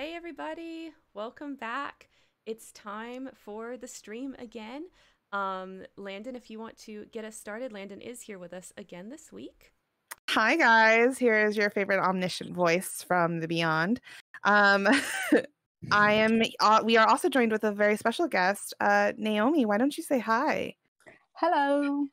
Hey, everybody, welcome back. It's time for the stream again. Um, Landon, if you want to get us started, Landon is here with us again this week. Hi, guys. Here is your favorite omniscient voice from the beyond. Um, I am, uh, we are also joined with a very special guest, uh, Naomi. Why don't you say hi? Hello.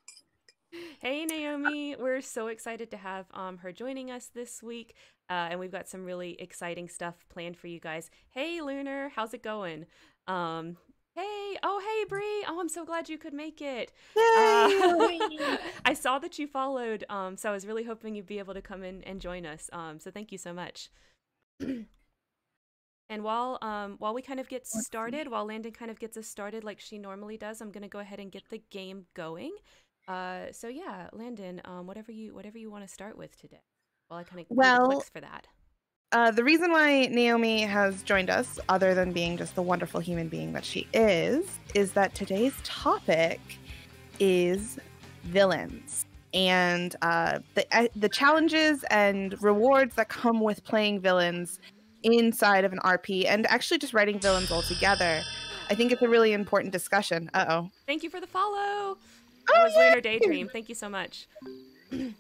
Hey, Naomi. We're so excited to have um, her joining us this week. Uh, and we've got some really exciting stuff planned for you guys. Hey, Lunar, how's it going? Um, hey, oh, hey, Bree. Oh, I'm so glad you could make it. Uh, I saw that you followed, um, so I was really hoping you'd be able to come in and join us. Um, so thank you so much. And while um, while we kind of get started, while Landon kind of gets us started like she normally does, I'm gonna go ahead and get the game going. Uh, so yeah, Landon, um, whatever you whatever you want to start with today. Well, I kind of Well, clicks for that. Uh, the reason why Naomi has joined us, other than being just the wonderful human being that she is, is that today's topic is villains and uh, the uh, the challenges and rewards that come with playing villains inside of an RP, and actually just writing villains altogether. I think it's a really important discussion. Uh oh. Thank you for the follow. Oh, was! Lunar Daydream. Thank you so much.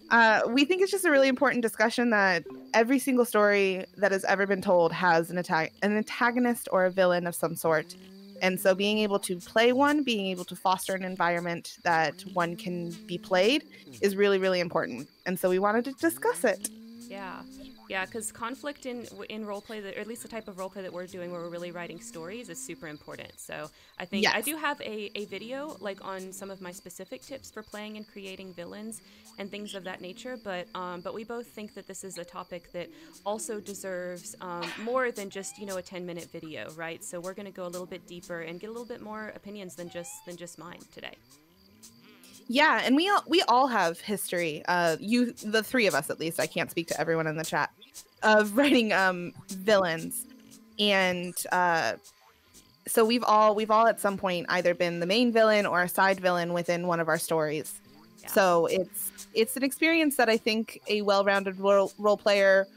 Uh, we think it's just a really important discussion that every single story that has ever been told has an attack, an antagonist or a villain of some sort. And so being able to play one, being able to foster an environment that one can be played is really, really important. And so we wanted to discuss it. Yeah, yeah, because conflict in in roleplay, that, or at least the type of role play that we're doing, where we're really writing stories, is super important. So I think I do have a, a video like on some of my specific tips for playing and creating villains and things of that nature. But um, but we both think that this is a topic that also deserves um, more than just you know a ten minute video, right? So we're gonna go a little bit deeper and get a little bit more opinions than just than just mine today. Yeah, and we all we all have history. Uh, you, the three of us at least. I can't speak to everyone in the chat of writing um villains, and uh, so we've all we've all at some point either been the main villain or a side villain within one of our stories. Yeah. So it's it's an experience that I think a well-rounded role, role player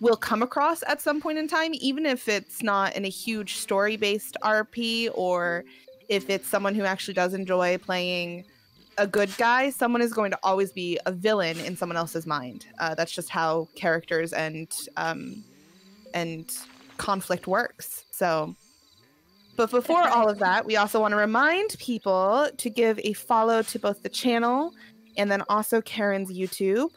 will come across at some point in time, even if it's not in a huge story-based RP or if it's someone who actually does enjoy playing a good guy, someone is going to always be a villain in someone else's mind. Uh, that's just how characters and um, and conflict works. So, but before all of that, we also want to remind people to give a follow to both the channel and then also Karen's YouTube.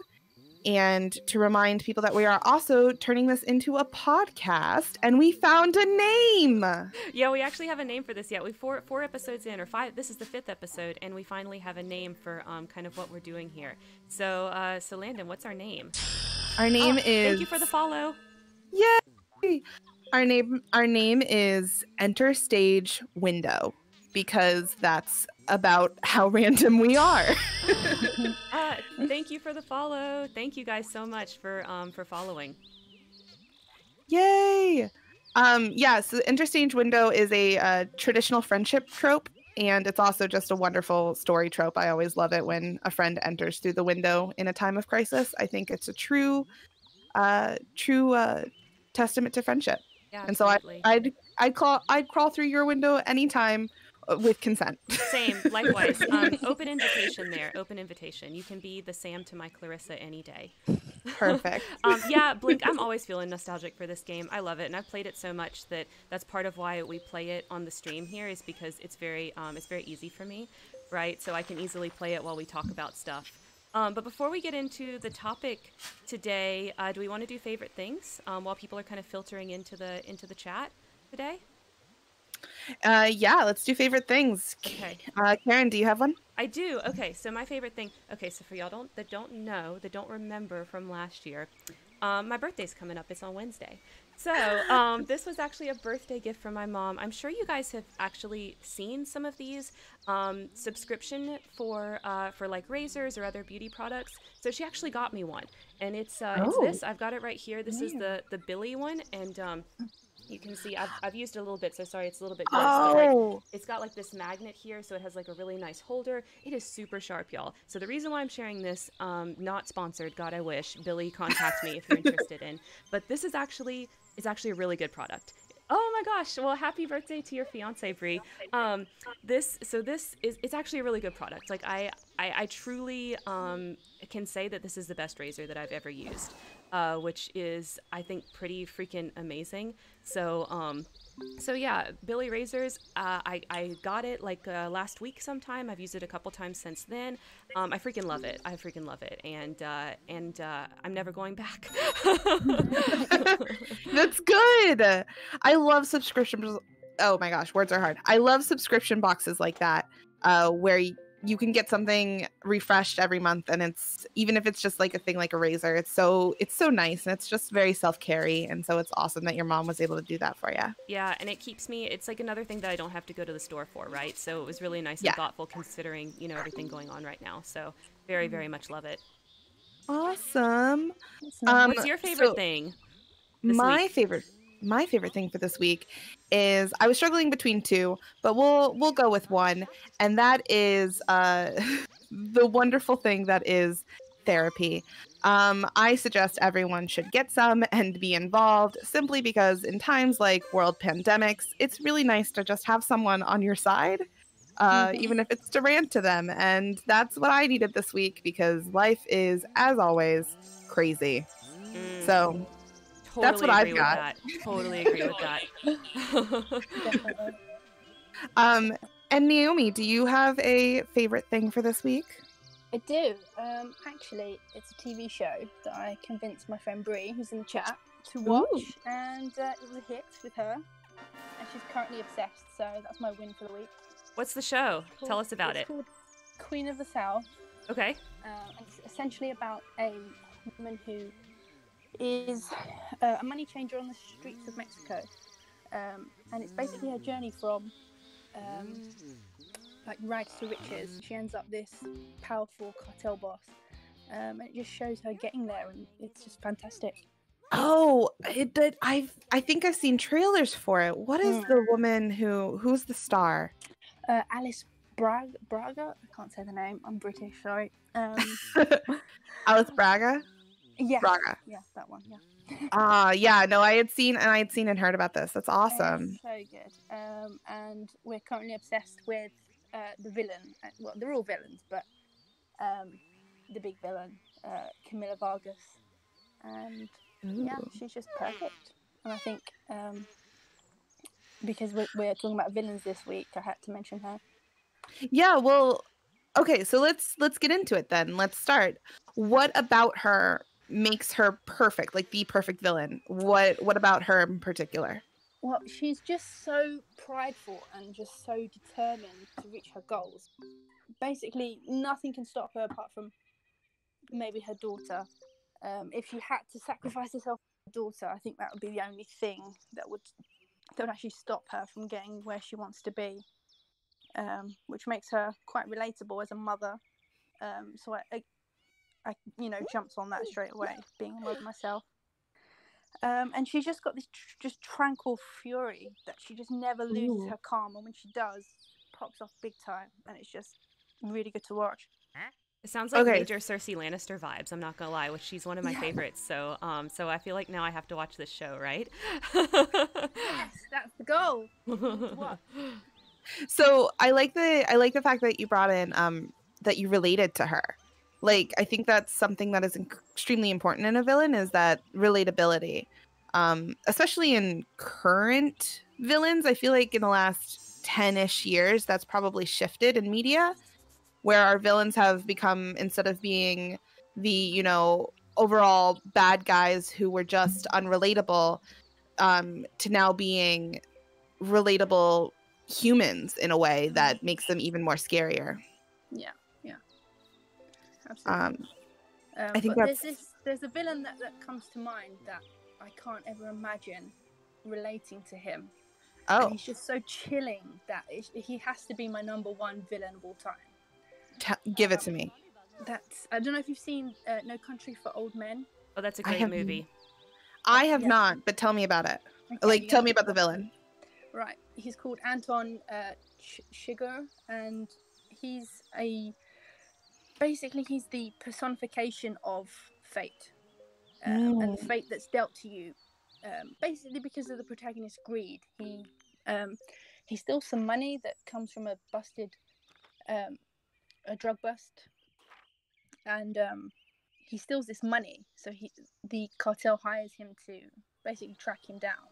And to remind people that we are also turning this into a podcast, and we found a name. Yeah, we actually have a name for this yet. We four four episodes in, or five. This is the fifth episode, and we finally have a name for um kind of what we're doing here. So, uh, so Landon, what's our name? Our name Oh, is. Thank you for the follow. Yay! Our name our name is Enter Stage Window because that's about how random we are. Uh, thank you for the follow. Thank you guys so much for um for following. Yay! Um, yeah, so Enter Stage Window is a uh, traditional friendship trope, and it's also just a wonderful story trope. I always love it when a friend enters through the window in a time of crisis. I think it's a true, uh, true uh, testament to friendship. Yeah, and so I. I'd I'd crawl I'd crawl through your window anytime with consent. Same, likewise. Um, open invitation there. Open invitation. You can be the Sam to my Clarissa any day. Perfect. um, yeah, Blink. I'm always feeling nostalgic for this game. I love it, and I've played it so much that that's part of why we play it on the stream here is because it's very um, it's very easy for me, right? So I can easily play it while we talk about stuff. Um, but before we get into the topic today, uh, do we want to do favorite things um, while people are kind of filtering into the into the chat today? Uh, yeah, let's do favorite things. Okay. Uh, Karen, do you have one? I do. Okay, so my favorite thing. Okay, so for y'all don't that don't know, that don't remember from last year, um, my birthday's coming up. It's on Wednesday. So um, this was actually a birthday gift from my mom. I'm sure you guys have actually seen some of these um, subscription for uh, for like razors or other beauty products. So she actually got me one, and it's uh, it's Oh. this. I've got it right here. This is the the Billy one, and um, you can see I've, I've used it a little bit. So sorry, it's a little bit gross. but, like, Oh, it's got like this magnet here, so it has like a really nice holder. It is super sharp, y'all. So the reason why I'm sharing this, um, not sponsored, God I wish, Billy, contact me if you're interested in. But this is actually it's actually a really good product. Oh my gosh! Well, happy birthday to your fiance, Brie. Um, this so this is it's actually a really good product. Like I I, I truly um, can say that this is the best razor that I've ever used, uh, which is I think pretty freaking amazing. So um, so yeah, Billy Razors. Uh, I I got it like uh, last week sometime. I've used it a couple times since then. Um, I freaking love it. I freaking love it, and uh, and uh, I'm never going back. That's good. I love subscriptions. Oh my gosh, words are hard. I love subscription boxes like that, uh, where you can get something refreshed every month and it's even if it's just like a thing like a razor it's so it's so nice and it's just very self-carry and so it's awesome that your mom was able to do that for you yeah and it keeps me it's like another thing that i don't have to go to the store for right? So it was really nice yeah. and thoughtful considering you know everything going on right now. So very very much love it. Awesome. Um, what's your favorite so thing my week? favorite my favorite thing for this week is I was struggling between two, but we'll we'll go with one, and that is uh, the wonderful thing that is therapy. Um, I suggest everyone should get some and be involved simply because in times like world pandemics, it's really nice to just have someone on your side, uh, mm-hmm. even if it's to rant to them. And that's what I needed this week because life is, as always, crazy. Mm. So Totally That's what I've got. That. Totally agree with that. um, and Naomi, do you have a favorite thing for this week? I do. Um, actually, it's a TV show that I convinced my friend Brie, who's in the chat, to watch, Ooh. and uh, it was a hit with her, and she's currently obsessed. So that's my win for the week. What's the show? Called, Tell us about it. Called Queen of the South. Okay. Uh, it's essentially about a woman who is uh, a money changer on the streets of Mexico, um, and it's basically her journey from um, like rags to riches. She ends up this powerful cartel boss, um, and it just shows her getting there, and it's just fantastic. Oh, it did. I've I think I've seen trailers for it. What is mm. the woman who who's the star? Uh, Alice Braga. Braga. I can't say the name. I'm British. Sorry. Um, Alice Braga. Yeah. Braga. Yeah, that one. Yeah. Ah, uh, yeah. No, I had seen and I had seen and heard about this. That's awesome. so good. Um, and we're currently obsessed with uh, the villain. Uh, well, they're all villains, but um, the big villain, uh, Camilla Vargas, and Ooh. yeah, she's just perfect. And I think um, because we're, we're talking about villains this week, I had to mention her. Yeah. Well. Okay, so let's let's get into it then. Let's start. What about her makes her perfect, like the perfect villain? What what about her in particular? Well, she's just so prideful and just so determined to reach her goals. Basically, nothing can stop her apart from maybe her daughter. Um, if she had to sacrifice herself for her daughter, I think that would be the only thing that would that would actually stop her from getting where she wants to be. Um, which makes her quite relatable as a mother. Um, so I, I, you know, jumped on that straight away, being a mother myself. Um, and she's just got this tr- just tranquil fury that she just never loses Ooh. her calm, and when she does, pops off big time, and it's just really good to watch. It sounds like okay. major Cersei Lannister vibes. I'm not gonna lie, which she's one of my yeah. favorites. So, um, so I feel like now I have to watch this show, right? yes, that's the goal. so I like the I like the fact that you brought in um that you related to her like i think that's something that is extremely important in a villain is that relatability. Um especially in current villains i feel like in the last 10ish years that's probably shifted in media where our villains have become instead of being the you know overall bad guys who were just unrelatable um to now being relatable humans in a way that makes them even more scarier. Yeah absolutely. Um, um, I think there's this, there's a villain that, that comes to mind that I can't ever imagine relating to him. Oh, and he's just so chilling that it, he has to be my number one villain of all time. T- give um, it to um, me. That's I don't know if you've seen uh, No Country for Old Men. Oh, that's a great I movie. I have yeah. not, but tell me about it. Okay, like, yeah. tell me about the villain. Right, he's called Anton uh, Ch- and he's a basically he's the personification of fate um, and the fate that's dealt to you um, basically because of the protagonist's greed. He um, he steals some money that comes from a busted um, a drug bust, and um, he steals this money. So he the cartel hires him to basically track him down.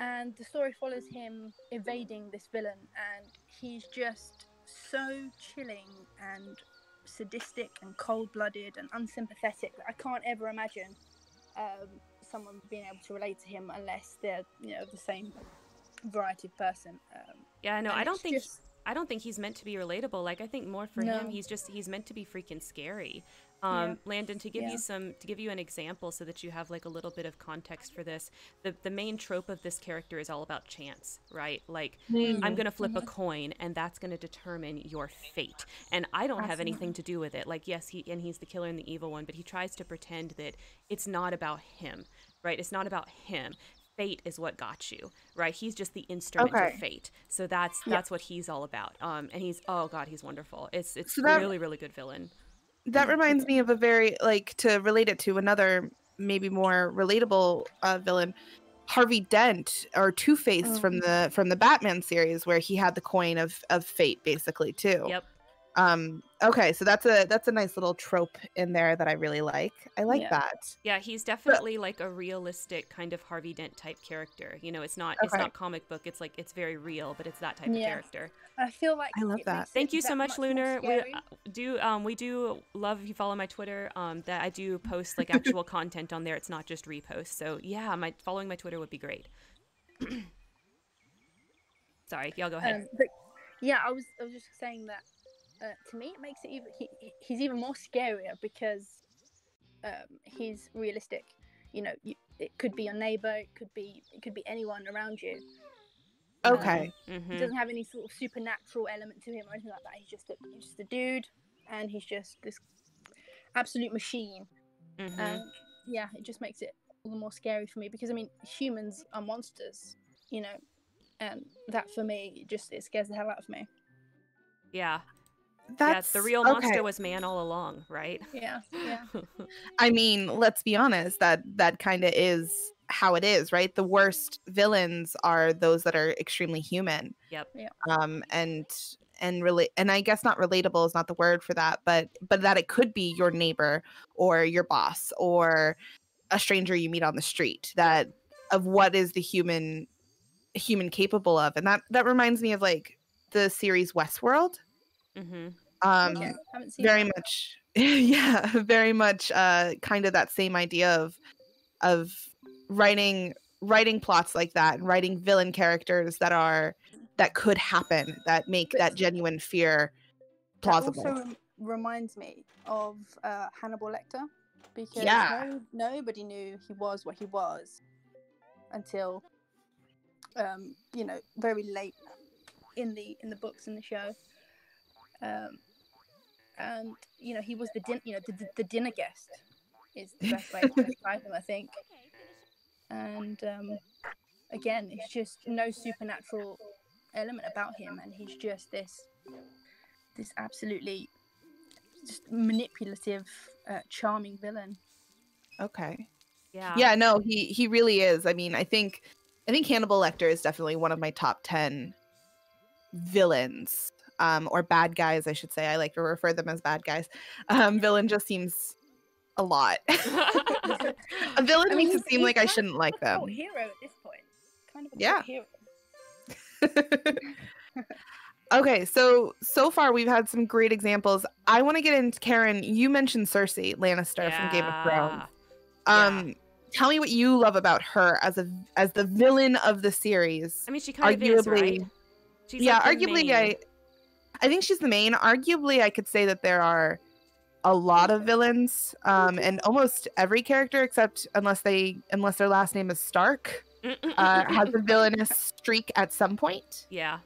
And the story follows him evading this villain, and he's just so chilling and sadistic and cold-blooded and unsympathetic that I can't ever imagine um, someone being able to relate to him unless they're you know the same variety of person. Um, Yeah, no, I don't think just- I don't think he's meant to be relatable. Like I think more for No. him, he's just he's meant to be freaking scary. Um, Landon, to give Yeah. you some to give you an example so that you have like a little bit of context for this, the the main trope of this character is all about chance, right? Like Mm-hmm. I'm gonna flip a coin and that's gonna determine your fate. And I don't have anything to do with it. Like yes, he and he's the killer and the evil one, but he tries to pretend that it's not about him, right? It's not about him. Fate is what got you, right? He's just the instrument Okay. of fate. So that's Yeah. that's what he's all about. Um, and he's oh god, he's wonderful. It's it's So that- really really good villain. that reminds me of a very like to relate it to another maybe more relatable uh, villain harvey dent or two-face from the from the batman series where he had the coin of of fate basically too Yep. Um okay so that's a that's a nice little trope in there that i really like i like Yeah. that Yeah, he's definitely like a realistic kind of Harvey Dent type character. You know, it's not it's not comic book. It's like it's very real, but it's that type of character. I feel like I love that. Thank it you so that much, Lunar. We uh, do um we do love if you follow my Twitter um that I do post like actual content on there. It's not just reposts. So yeah, my following my Twitter would be great. Sorry, y'all go ahead. Um, but yeah, I was I was just saying that uh, to me it makes it even he, he- he's even more scarier because um, he's realistic. You know, you, it could be your neighbor, it could be it could be anyone around you. Um, okay hmm He doesn't have any sort of supernatural element to him or anything like that. He's just a, he's just a dude, and he's just this absolute machine. hmm And yeah, it just makes it all the more scary for me because I mean humans are monsters, you know, and that for me just it scares the hell out of me. Yeah. That's yeah, the real okay. monster was man all along, right? Yeah, yeah. I mean, let's be honest, that that kind of is how it is, right? The worst villains are those that are extremely human. Yep. Um and and really and I guess not relatable is not the word for that, but but that it could be your neighbor or your boss or a stranger you meet on the street that of what is the human human capable of. And that that reminds me of like the series Westworld. Hmm Um okay, very that. much yeah very much uh kind of that same idea of of writing writing plots like that and writing villain characters that are that could happen that make But that genuine fear That plausible also reminds me of uh, Hannibal Lecter because Yeah. no, nobody knew he was what he was until um, you know very late in the in the books and the show. Um, and you know he was the din- you know the, the, the dinner guest is the best way to describe him, I think. And um, again, it's just no supernatural element about him, and he's just this this absolutely just manipulative, uh, charming villain. okay Yeah. yeah no he he really is i mean i think i think hannibal lecter is definitely one of my top 10 villains um or bad guys i should say i like to refer them as bad guys um villain just seems a lot a villain I mean, makes it seem like i shouldn't like them hero at this point. Kind of a Yeah. okay, so so far we've had some great examples. I want to get into Karen. You mentioned Cersei Lannister from Game of Thrones. Yeah. Um, tell me what you love about her as a as the villain of the series. I mean, she kind of is, right? She's yeah, like arguably, main. I I think she's the main. Arguably, I could say that there are a lot of villains, um, and almost every character except unless they unless their last name is Stark uh, has a villainous streak at some point. yeah.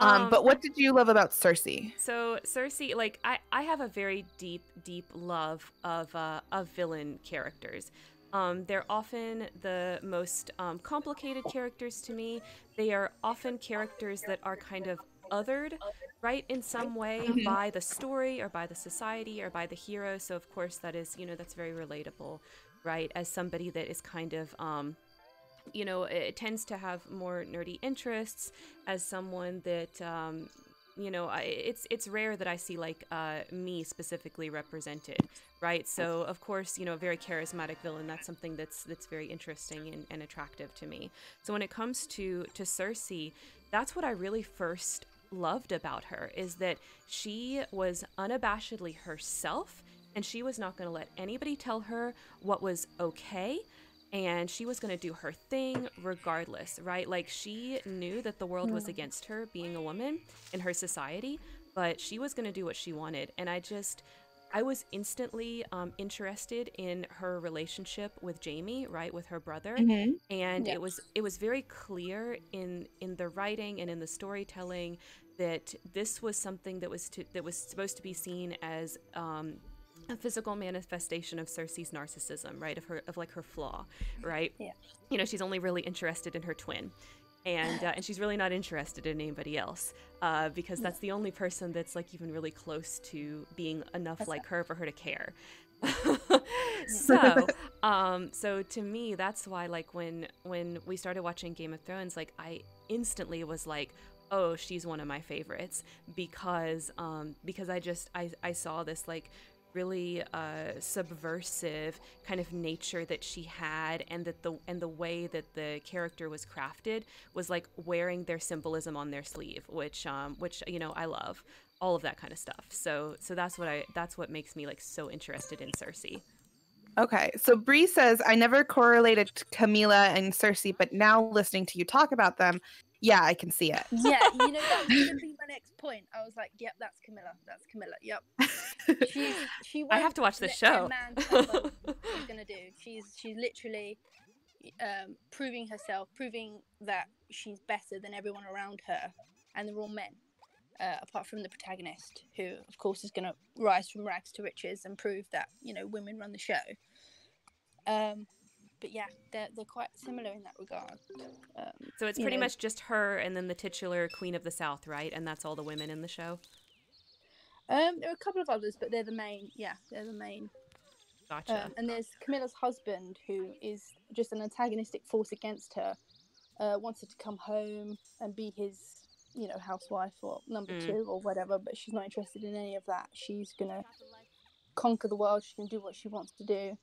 Um, but what did you love about Cersei? So Cersei, like I, I have a very deep, deep love of uh, of villain characters. Um, they're often the most um, complicated characters to me. They are often characters that are kind of othered, right, in some way Mhm. by the story or by the society or by the hero. So of course that is, you know, that's very relatable. right? As somebody that is kind of um, you know, it tends to have more nerdy interests as someone that um, you know, I, it's it's rare that I see like uh, me specifically represented, right? So of course, you know, a very charismatic villain. That's something that's that's very interesting and, and attractive to me. So when it comes to to Cersei, that's what I really first loved about her is that she was unabashedly herself, and she was not going to let anybody tell her what was okay and she was going to do her thing regardless, right? Like she knew that the world was against her being a woman in her society, but she was going to do what she wanted. And I just, I was instantly um, interested in her relationship with Jaime, right, with her brother, Mhm. and it was it was very clear in in the writing and in the storytelling that this was something that was to, that was supposed to be seen as um, a physical manifestation of Cersei's narcissism, right, of her of like her flaw, right? Yeah. You know, she's only really interested in her twin. And, uh, and she's really not interested in anybody else uh, because that's the only person that's like even really close to being enough That's like her for her to care. so um so to me that's why like when when we started watching game of thrones like i instantly was like oh she's one of my favorites because um because i just i i saw this like really uh subversive kind of nature that she had and that the and the way that the character was crafted was like wearing their symbolism on their sleeve which um which you know i love all of that kind of stuff. So so that's what i that's what makes me like so interested in cersei. Okay, so Bree says I never correlated Camila and Cersei, but now listening to you talk about them, yeah, I can see it. Yeah, you know that was gonna be my next point. I was like, "Yep, that's Camilla. That's Camilla. Yep." She she. I have to watch this show. man tell her what she's gonna do. She's she's literally um, proving herself, proving that she's better than everyone around her, and they're all men. Uh, apart from the protagonist, who of course is going to rise from rags to riches and prove that you know women run the show. Um, but yeah, they're they're quite similar in that regard. Um, So it's pretty know, much just her and then the titular Queen of the South, right? And that's all the women in the show. Um, there are a couple of others, but they're the main. Yeah, they're the main. Gotcha. Um, and there's Camilla's husband, who is just an antagonistic force against her. Uh, wants her to come home and be his, you know, housewife or number Mm. two or whatever. But she's not interested in any of that. She's gonna conquer the world. She's gonna do what she wants to do.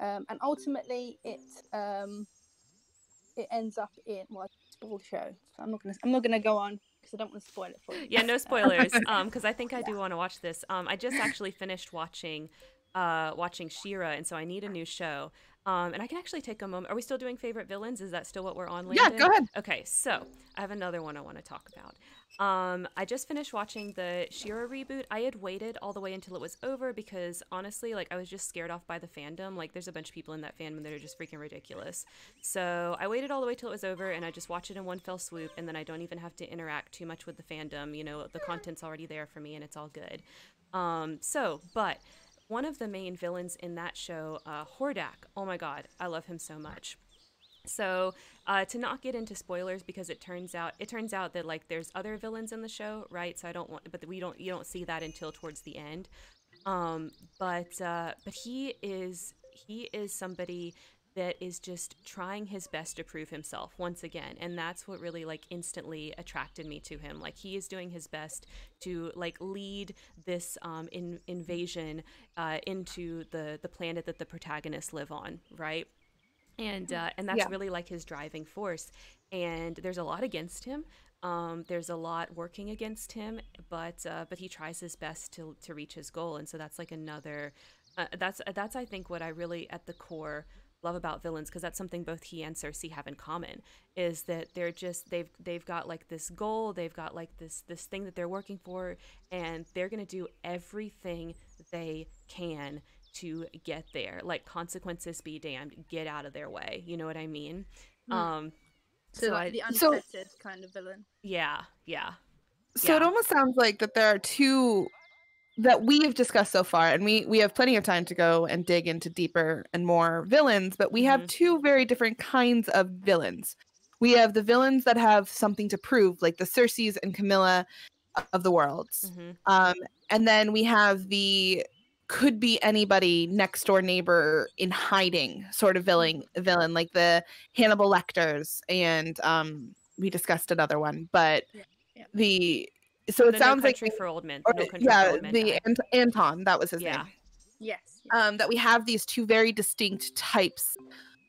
Um, and ultimately, it um, it ends up in well, I spoil the show. So I'm not gonna I'm not gonna go on because I don't want to spoil it for you. yeah, no spoilers. Um, because I think I do want to watch this. Um, I just actually finished watching, uh, watching She-Ra, and so I need a new show. Um, and I can actually take a moment. Are we still doing favorite villains? Is that still what we're on? Yeah, go ahead. Okay, so I have another one I want to talk about. Um, I just finished watching the She-Ra reboot. I had waited all the way until it was over because honestly, like I was just scared off by the fandom. Like there's a bunch of people in that fandom that are just freaking ridiculous. So I waited all the way till it was over and I just watched it in one fell swoop and then I don't even have to interact too much with the fandom. You know, the content's already there for me and it's all good. Um, so, but one of the main villains in that show, uh, Hordak. Oh my god, I love him so much. So, uh, to not get into spoilers, because it turns out it turns out that like there's other villains in the show, right? So I don't want, but we don't you don't see that until towards the end. Um, but uh, but he is he is somebody that is just trying his best to prove himself once again and that's what really like instantly attracted me to him like he is doing his best to like lead this um, in, invasion uh, into the the planet that the protagonists live on right and uh, and that's Yeah. really like his driving force. And there's a lot against him. Um, there's a lot working against him but uh, but he tries his best to to reach his goal. And so that's like another uh, that's that's I think what I really at the core love about villains because that's something both he and Cersei have in common is that they're just they've they've got like this goal they've got like this this thing that they're working for and they're going to do everything they can to get there like consequences be damned get out of their way you know what i mean Hmm. um So, So like I- the So- kind of villain. yeah yeah So it almost sounds like that there are two that we have discussed so far, and we we have plenty of time to go and dig into deeper and more villains, but we have Mhm. two very different kinds of villains. We have the villains that have something to prove, like the Cerseis and Camilla of the worlds. hmm Um, and then we have the could be anybody next door neighbor in hiding sort of villain villain like the Hannibal Lecters and um we discussed another one but Yeah, yeah. the so it The sounds no like for old men. or- no yeah old men. the. Ant- Anton that was his Yeah. name Yes. yes. um, that we have these two very distinct types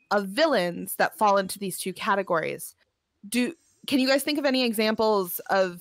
of villains that fall into these two categories. Do can you guys think of any examples of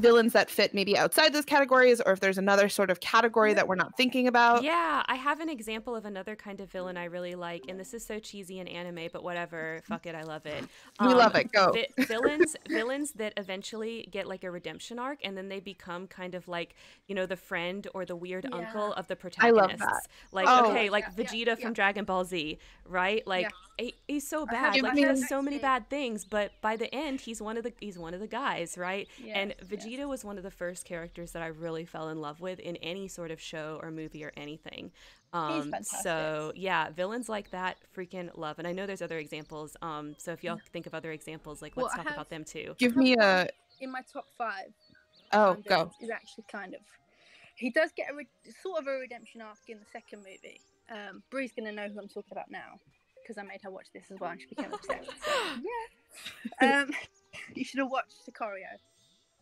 villains that fit maybe outside those categories, or if there's another sort of category that we're not thinking about? Yeah, I have an example of another kind of villain I really like, and this is so cheesy in anime, but whatever. Fuck it, I love it. We um, love it, go. vi- villains, villains that eventually get like a redemption arc, and then they become kind of like you know the friend or the weird uncle of the I love that. Like Oh. okay, like Yeah, yeah, Vegeta yeah. from Dragon Ball Z, right? Like Yeah. He- he's so bad, like he does so many actually. bad things, but by the end, he's one of the he's one of the guys, right? and Yes, yes. Vegeta was one of the first characters that I really fell in love with in any sort of show or movie or anything. Um, fantastic. so yeah, villains like that freaking love. And I know there's other examples. Um, so if y'all think of other examples, like Well, let's I talk have- about them too. Give me a in my top five. oh go. villains Is actually kind of. He does get a re- sort of a redemption arc in the second movie. Um, Bree's gonna know who I'm talking about now because I made her watch this as well, and she became obsessed. So, yeah. Um, you should have watched Sicario.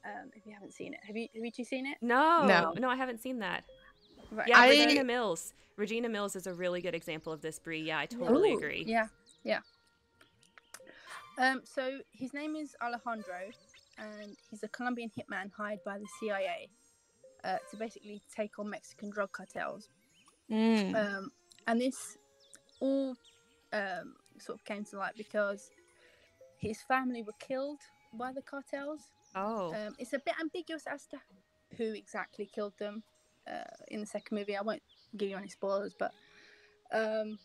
Um, if you haven't seen it, have you? Have you two seen it? No, No. no, I haven't seen that. Right. Yeah, I- Regina Mills. Regina Mills is a really good example of this, Brie. Yeah, I totally Ooh, agree. Yeah, yeah. Um, so his name is Alejandro, and he's a Colombian hitman hired by the CIA uh, to basically take on Mexican drug cartels. Mm. Um, and this all um, sort of came to light because his family were killed by the cartels. Oh, Um, it's a bit ambiguous as to who exactly killed them uh, in the second movie. I won't give you any spoilers, but um,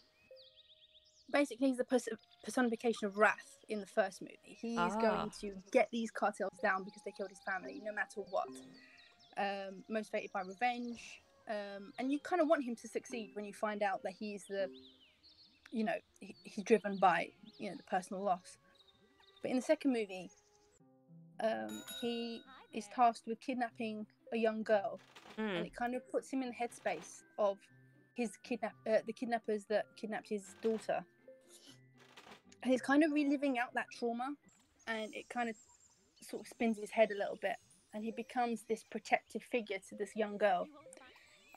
basically, he's the pers- personification of wrath in the first movie. He is Ah. going to get these cartels down because they killed his family, no matter what. Um, motivated by revenge, um, and you kind of want him to succeed when you find out that he's the, you know, he, he's driven by you know the personal loss. But in the second movie, um, he is tasked with kidnapping a young girl, mm. and it kind of puts him in the headspace of his kidnap uh, the kidnappers that kidnapped his daughter. And he's kind of reliving out that trauma, and it kind of sort of spins his head a little bit, and he becomes this protective figure to this young girl.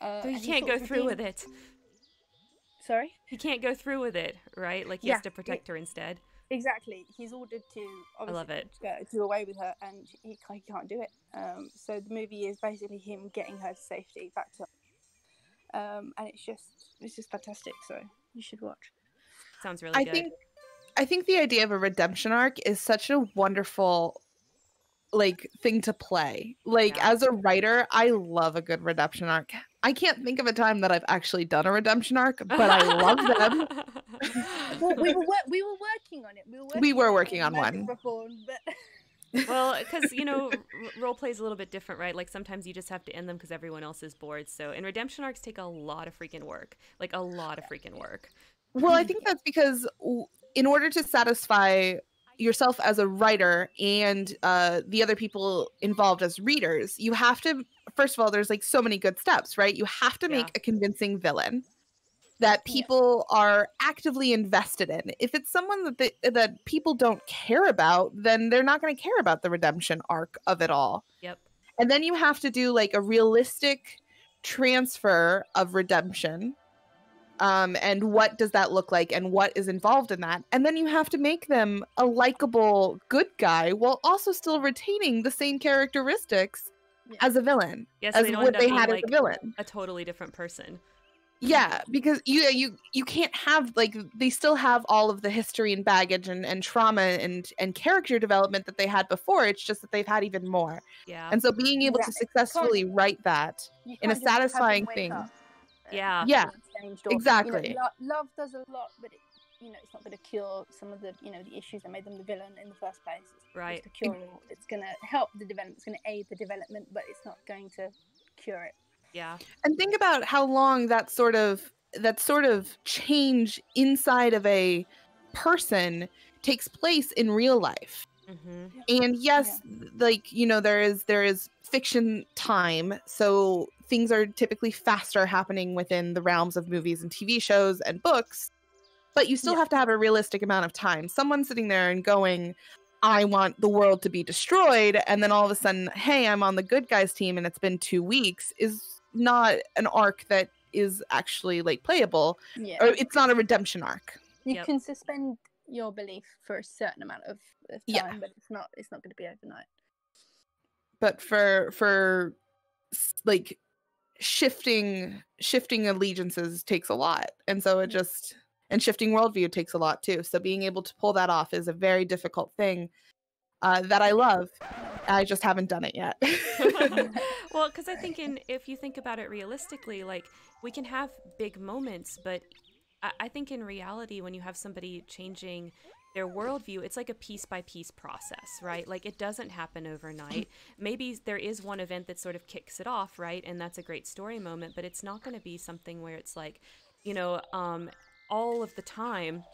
Uh, so he can't go through with redeems- it. Sorry. He can't go through with it, right? Like he Yeah, has to protect her instead. Exactly. He's ordered to obviously love it. uh, do away with her, and he, he can't do it. Um, so the movie is basically him getting her to safety back to, um, and it's just it's just fantastic. So you should watch. Sounds really I good. think I think the idea of a redemption arc is such a wonderful like thing to play. Like Yeah. as a writer, I love a good redemption arc. I can't think of a time that I've actually done a redemption arc, but I love them. Well, we were we were working on it. We were working, We were on working in on one. Reborn, but well, because you know, role play is a little bit different, right? Like sometimes you just have to end them because everyone else is bored. So, and redemption arcs take a lot of freaking work, like a lot of freaking work. Well, I think that's because w- in order to satisfy yourself as a writer and uh, the other people involved as readers, you have to, first of all, there's like so many good steps, right? You have to Yeah. make a convincing villain that Yeah. people are actively invested in. If it's someone that they, that people don't care about, then they're not going to care about the redemption arc of it all. Yep. And then you have to do like a realistic transfer of redemption. Um, and what does that look like and what is involved in that? And then you have to make them a likable good guy while also still retaining the same characteristics Yeah. as a villain, Yeah, so as they what they had like as a villain. a totally different person. Yeah, because you you you can't have like they still have all of the history and baggage and, and trauma and and character development that they had before. It's just that they've had even more. Yeah. And so being able to successfully write that In a can't just have them satisfying thing. up, Yeah. Yeah, be changed or- you know, exactly. lo- love does a lot, but it, you know it's not going to cure some of the you know the issues that made them the villain in the first place. It's Right. It's cure all. It's going to help the development. It's going to aid the development, but it's not going to cure it. Yeah. And think about how long that sort of that sort of change inside of a person takes place in real life. Mm-hmm. And yes, like you know there is there is fiction time, so things are typically faster happening within the realms of movies and TV shows and books, but you still Yeah. have to have a realistic amount of time. Someone sitting there and going, I want the world to be destroyed, and then all of a sudden, hey, I'm on the good guys team and it's been two weeks is not an arc that is actually like playable, Yeah. or it's not a redemption arc. You Yep. can suspend your belief for a certain amount of, of time, Yeah. but it's not it's not going to be overnight. but for for like shifting shifting allegiances takes a lot and so it just and shifting worldview takes a lot too. So being able to pull that off is a very difficult thing uh, that i love. I just haven't done it yet. Well, because I think in if you think about it realistically, like we can have big moments, but I, I think in reality, when you have somebody changing their worldview, it's like a piece by piece process, right? Like it doesn't happen overnight. Maybe there is one event that sort of kicks it off, right? And that's a great story moment, but it's not going to be something where it's like, you know, um, all of the time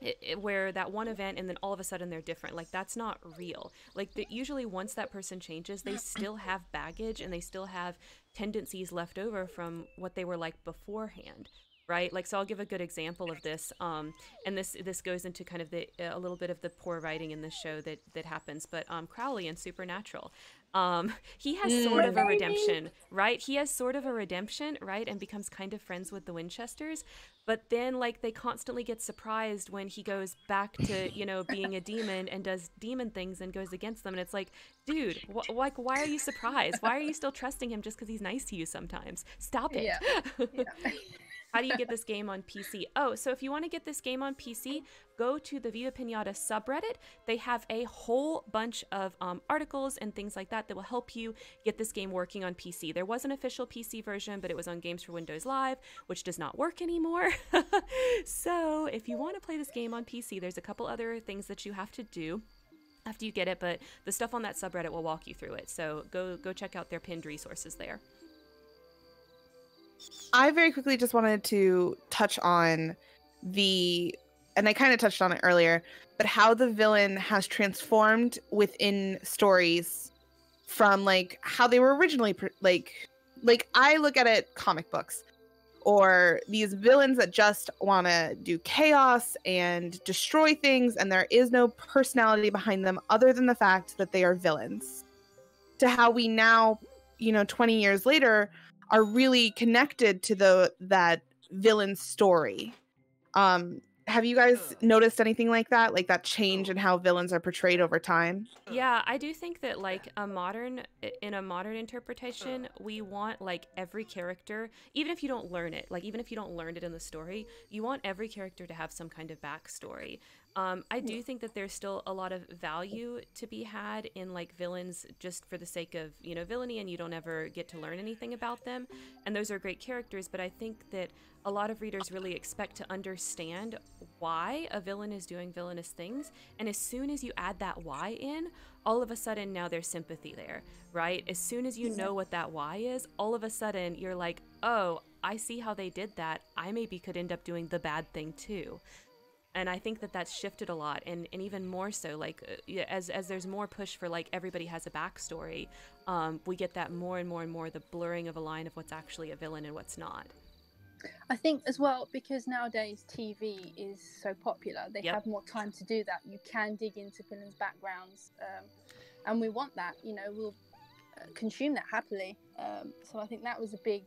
it, it- where that one event and then all of a sudden they're different like that's not real like the, usually once that person changes they still have baggage and they still have tendencies left over from what they were like beforehand right like so i'll give a good example of this um and this this goes into kind of the a little bit of the poor writing in this show that that happens but um crowley in supernatural um he has sort of a Mm. redemption right he has sort of a redemption right and becomes kind of friends with the winchesters but then like they constantly get surprised when he goes back to you know being a demon and does demon things and goes against them and it's like dude wh- like why are you surprised why are you still trusting him just because he's nice to you sometimes stop it Yeah. Yeah. How do you get this game on PC? Oh, so if you want to get this game on PC, go to the Viva Pinata subreddit. They have a whole bunch of um, articles and things like that that will help you get this game working on PC. There was an official PC version, but it was on Games for Windows Live, which does not work anymore. so if you want to play this game on PC, there's a couple other things that you have to do after you get it, but the stuff on that subreddit will walk you through it. So go go check out their pinned resources there. I very quickly just wanted to touch on the, and I kind of touched on it earlier, but how the villain has transformed within stories from like how they were originally pr- like, like I look at it comic books or these villains that just want to do chaos and destroy things, and there is no personality behind them other than the fact that they are villains. To how we now, you know, 20 years later, are really connected to the that villain story. Um, have you guys noticed anything like that? Like that change in how villains are portrayed over time? Yeah, I do think that like a modern in a modern interpretation, we want like every character, even if you don't learn it, like even if you don't learn it in the story, you want every character to have some kind of backstory. Um, I do think that there's still a lot of value to be had in like villains just for the sake of you know villainy, and you don't ever get to learn anything about them. And those are great characters, but I think that a lot of readers really expect to understand why a villain is doing villainous things. And as soon as you add that why in, all of a sudden now there's sympathy there, right? As soon as you know what that why is, all of a sudden you're like, oh, I see how they did that. I maybe could end up doing the bad thing too. And I think that that's shifted a lot, and, and even more so, like uh, as as there's more push for like everybody has a backstory, um, we get that more and more and more the blurring of a line of what's actually a villain and what's not. I think as well because nowadays TV is so popular, they Yep. have more time to do that. You can dig into villains' backgrounds, um, and we want that. You know, we'll uh, consume that happily. Um, so I think that was a big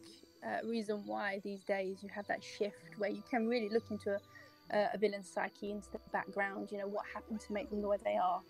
uh, reason why these days you have that shift where you can really look into a, a villain's psyche, into the background. You know, what happened to make them the way they are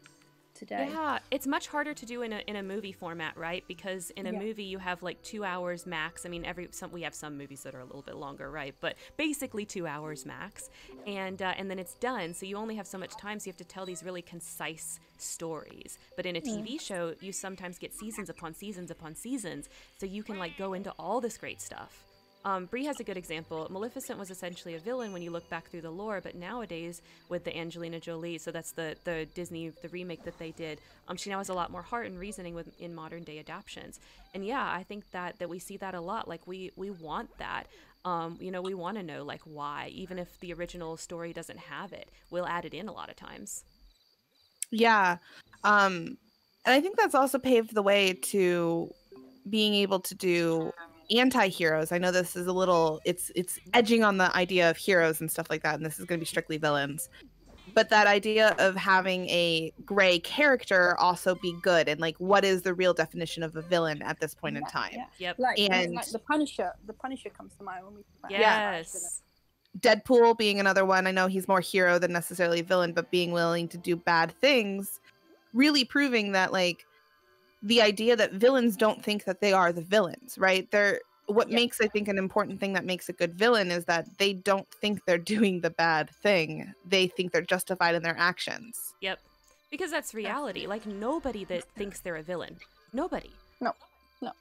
today. Yeah, it's much harder to do in a in a movie format, right? Because in a Yeah. movie you have like two hours max. I mean, every some we have some movies that are a little bit longer, right? But basically two hours max, and uh, and then it's done. So you only have so much time, so you have to tell these really concise stories. But in a TV show, you sometimes get seasons upon seasons upon seasons, so you can like go into all this great stuff. Um, Brie has a good example. Maleficent was essentially a villain when you look back through the lore, but nowadays with the Angelina Jolie, so that's the the Disney the remake that they did, um, she now has a lot more heart and reasoning with in modern day adaptations. And yeah, I think that that we see that a lot. Like we we want that. Um, you know, we want to know like why, even if the original story doesn't have it, we'll add it in a lot of times. Yeah. Um, and I think that's also paved the way to being able to do anti-heroes. I know this is a little it's it's edging on the idea of heroes and stuff like that, and this is going to be strictly villains. But that idea of having a gray character also be good, and like, what is the real definition of a villain at this point in time? yeah. Yep. Like, And- like the Punisher. The Punisher comes to mind when we talk about Yes. Deadpool being another one. I know he's more hero than necessarily villain, but being willing to do bad things, really proving that like the idea that villains don't think that they are the villains, right? They're what Yeah. makes I think an important thing that makes a good villain is that they don't think they're doing the bad thing. They think they're justified in their actions. Yep. Because that's reality. Like nobody that thinks they're a villain. Nobody. No. No.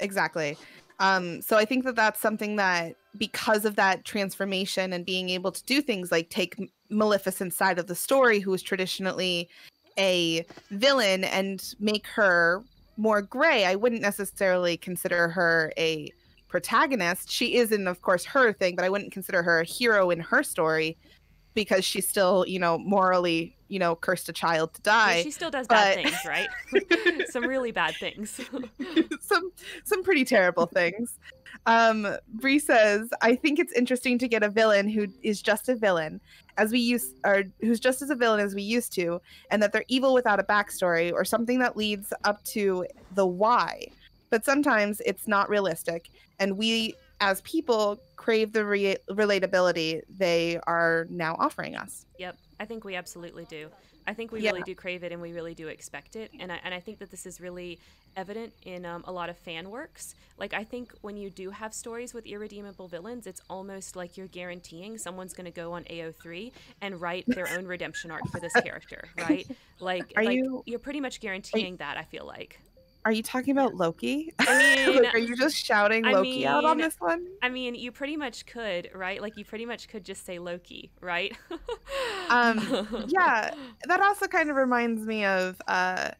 Exactly. Um, so I think that that's something that because of that transformation and being able to do things like take M- Maleficent's side of the story, who was traditionally a villain, and make her more gray. I wouldn't necessarily consider her a protagonist. She is in, of course, her thing, but I wouldn't consider her a hero in her story because she's still, you know, morally, you know, cursed a child to Yeah, die. she still does bad things, right? Some really bad things. some some pretty terrible things. Um, Bree says, "I think it's interesting to get a villain who is just a villain, as we use, or who's just as a villain as we used to, and that they're evil without a backstory or something that leads up to the why. But sometimes it's not realistic, and we, as people, crave the re- relatability they are now offering us. Yep, I think we absolutely do. I think we Yeah. really do crave it and we really do expect it. And I, and I think that this is really evident in um, a lot of fan works. Like, I think when you do have stories with irredeemable villains, it's almost like you're guaranteeing someone's going to go on AO3 and write their own redemption arc for this character, right? Like, Are like you- you're pretty much guaranteeing that, I feel like. Are you talking about Loki? I mean, like, are you just shouting I Loki out on this one? I mean, you pretty much could, right? Like, you pretty much could just say Loki, right? Um, yeah, that also kind of reminds me of uh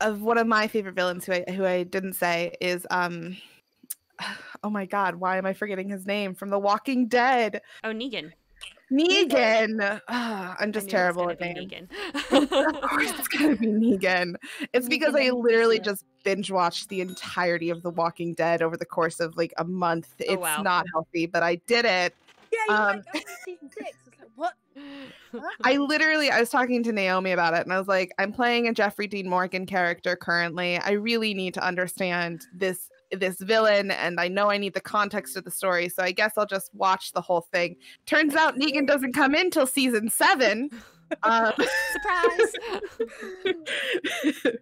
of one of my favorite villains who I who I didn't say is um oh my god, why am I forgetting his name from The Walking Dead? Oh, Negan. Negan. Ah, I'm just knew it was terrible gonna at names. Negan. of course it's gonna be Negan. It's because I literally yeah. just binge watched the entirety of The Walking Dead over the course of like a month. It's Oh, wow. not healthy, but I did it. Yeah, you're Um, like, oh, season six. It's like, what? I literally I was talking to Naomi about it and I was like, I'm playing a Jeffrey Dean Morgan character currently. I really need to understand this this villain and I know I need the context of the story, so I guess I'll just watch the whole thing. Turns out Negan doesn't come in till season seven. Um, Surprise!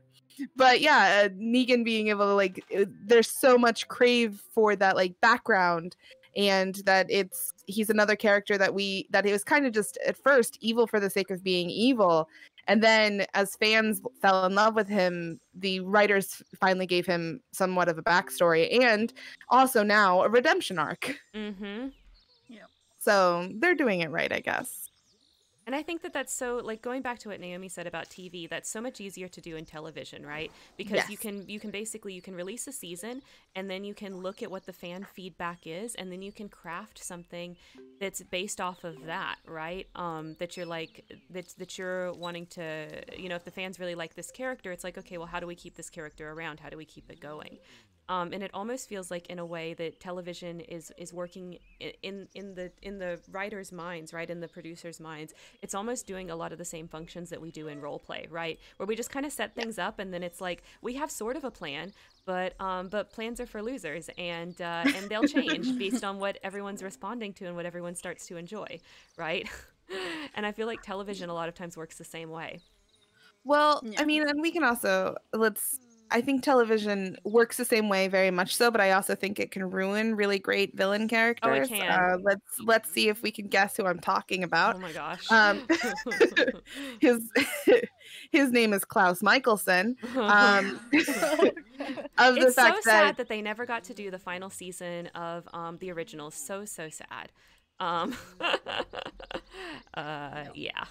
but yeah, uh, Negan being able to like, uh, there's so much crave for that like background, and that it's he's another character that we that he was kind of just at first evil for the sake of being evil, and then as fans fell in love with him, the writers finally gave him somewhat of a backstory and also now a redemption arc. mm-hmm. So they're doing it right, I guess. And I think that that's so like going back to what Naomi said about TV. That's so much easier to do in television, right? Because you can you can basically you can release a season and then you can look at what the fan feedback is and then you can craft something that's based off of that, right? Um, that you're like that that you're wanting to you know if the fans really like this character, it's like okay, well how do we keep this character around? How do we keep it going? Um, and it almost feels like in a way that television is is working in in the in the writers' minds, right, in the producers' minds. It's almost doing a lot of the same functions that we do in role play, right, where we just kind of set things up, and then it's like we have sort of a plan, but um, but plans are for losers, and uh, and they'll change based on what everyone's responding to and what everyone starts to enjoy, right. and I feel like television a lot of times works the same way. Well, Yeah. I mean, and we can also let's. I think television works the same way, very much so, but I also think it can ruin really great villain characters. Oh, it can. Uh, let's let's see if we can guess who I'm talking about. Oh my gosh. Um, his his name is Klaus Mikaelson. Um, of the it's so fact sad that that they never got to do the final season of um, the original. So so sad. Um, uh, yeah.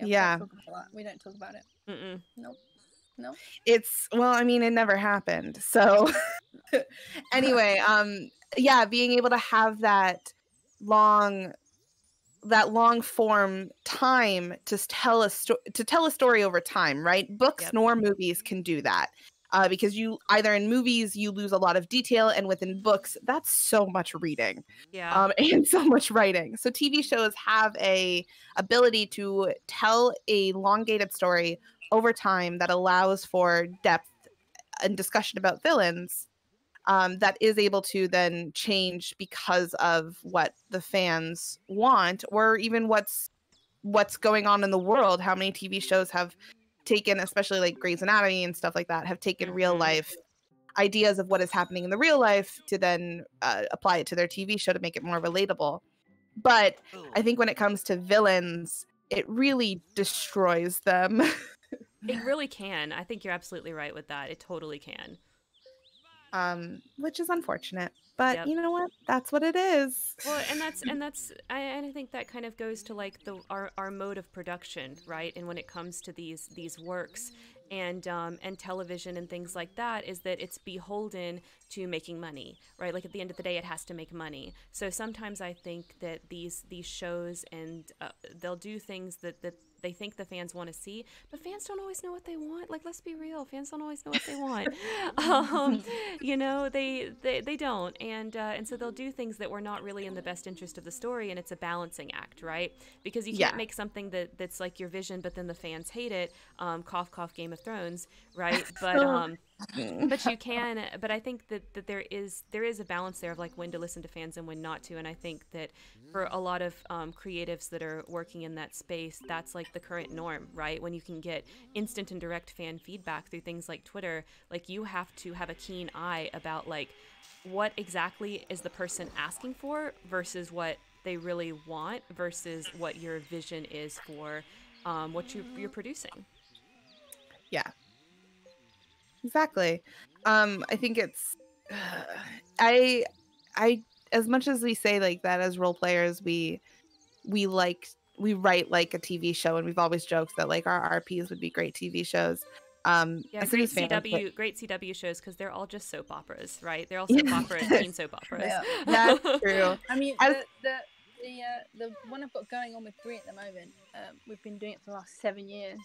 we Yeah. Don't talk about that. We don't talk about it. Mm-mm. Nope. Nope. it's well i mean it never happened so anyway um yeah being able to have that long that long form time to tell a story to tell a story over time right books Yep. nor movies can do that uh, because you either in movies you lose a lot of detail and within books that's so much reading Yeah. um, and so much writing so tv shows have a ability to tell a elongated story over time that allows for depth and discussion about villains um, that is able to then change because of what the fans want or even what's what's going on in the world how many tv shows have taken especially like Grey's Anatomy and stuff like that have taken real Mhm. life ideas of what is happening in the real life to then uh, apply it to their TV show to make it more relatable but I think when it comes to villains it really destroys them It really can. I think you're absolutely right with that. It totally can. Um which is unfortunate but Yep. you know what that's what it is Well, and that's and that's I, and I think that kind of goes to like the our, our mode of production, right? And when it comes to these these works and um, and television and things like that, is that it's beholden to making money, right? Like at the end of the day, it has to make money. So sometimes I think that these these shows and uh, they'll do things that that they think the fans want to see, but fans don't always know what they want. Like let's be real, fans don't always know what they want. um, you know, they they, they don't, and uh, and so they'll do things that were not really in the best interest of the story, and it's a balancing act, right? Because you can't Yeah. make something that that's like your vision, but then the fans hate it. Um, cough, cough, Game of Thrones, right? But um, but you can but i think that, that there is there is a balance there of like when to listen to fans and when not to and i think that for a lot of um, creatives that are working in that space that's like the current norm right? When you can get instant and direct fan feedback through things like twitter like you have to have a keen eye about like what exactly is the person asking for versus what they really want versus what your vision is for um, what you, you're producing. Yeah exactly um i think it's i i as much as we say like that as role players we we like we write like a tv show and we've always joked that like our rps would be great tv shows um Yeah, great cities fans, but- CW, great CW shows because they're all just soap operas, right? They're all soap operas, teen soap operas. Yeah. that's true I mean, As- the the the, uh, the one I've got going on with Brie at the moment, um, we've been doing it for the last seven years.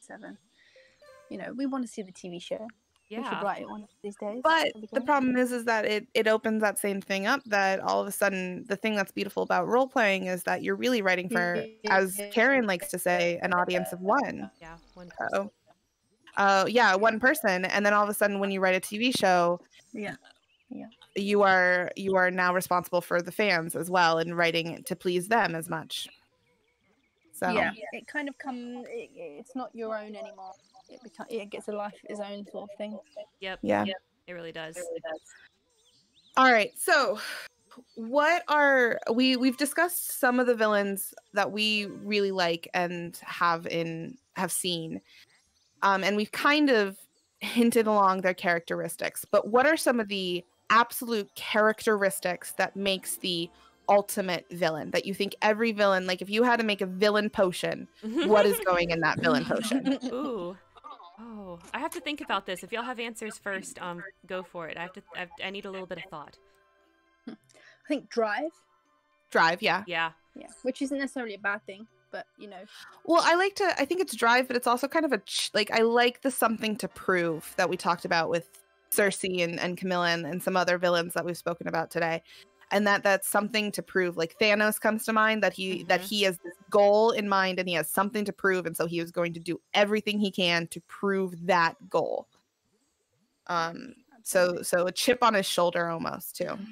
Seven. You know, we want to see the TV show. Yeah. We should yeah, write it one of these days. but the problem is is that it it opens that same thing up that all of a sudden the thing that's beautiful about role playing is that you're really writing for as karen likes to say an audience of one yeah, one oh uh yeah one person and then all of a sudden when you write a tv show Yeah. yeah, you are you are now responsible for the fans as well and writing to please them as much so Yeah, it kind of comes. It, it's not your own anymore. It becomes. It gets a life of its own sort of thing. Yep, yeah it really does. all right so what are we we've discussed some of the villains that we really like and have in have seen um and we've kind of hinted along their characteristics but what are some of the absolute characteristics that makes the ultimate villain that you think every villain like if you had to make a villain potion what is going in that villain potion Ooh. Oh, I have to think about this. If y'all have answers first, um, go for it. I have to. I, have, I need a little bit of thought. I think drive. drive yeah Yeah. Yeah, which isn't necessarily a bad thing, but you know, Well, I like to. I think it's drive, but it's also kind of a ch- like I like the something to prove that we talked about with Cersei and, and Camilla and, and some other villains that we've spoken about today, and that that's something to prove. Like Thanos comes to mind that he that Mhm. he has this goal in mind and he has something to prove, and so he is going to do everything he can to prove that goal. Um. So so a chip on his shoulder almost too.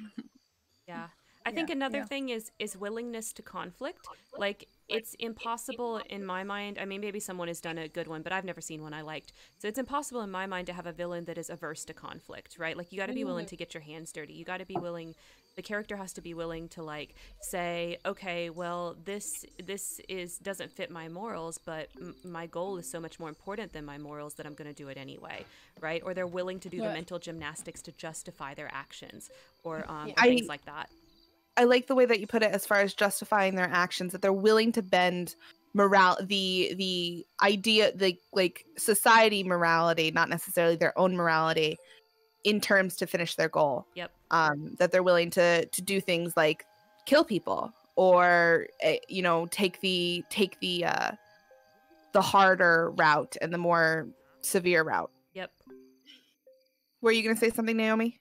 Yeah. I Yeah, think another yeah. thing is is willingness to conflict. Like it's impossible in my mind. I mean, maybe someone has done a good one, but I've never seen one I liked. So it's impossible in my mind to have a villain that is averse to conflict, right? Like you got to be willing to get your hands dirty. You got to be willing. The character has to be willing to like say, okay, well, this this is doesn't fit my morals, but m- my goal is so much more important than my morals that I'm going to do it anyway, right? Or they're willing to do the mental gymnastics to justify their actions, or um, Yeah. or things like that. I like the way that you put it as far as justifying their actions that they're willing to bend morale the the idea the like society morality not necessarily their own morality in terms to finish their goal Yep. Um that they're willing to to do things like kill people or uh, you know take the take the uh the harder route and the more severe route Yep. Were you going to say something, Naomi?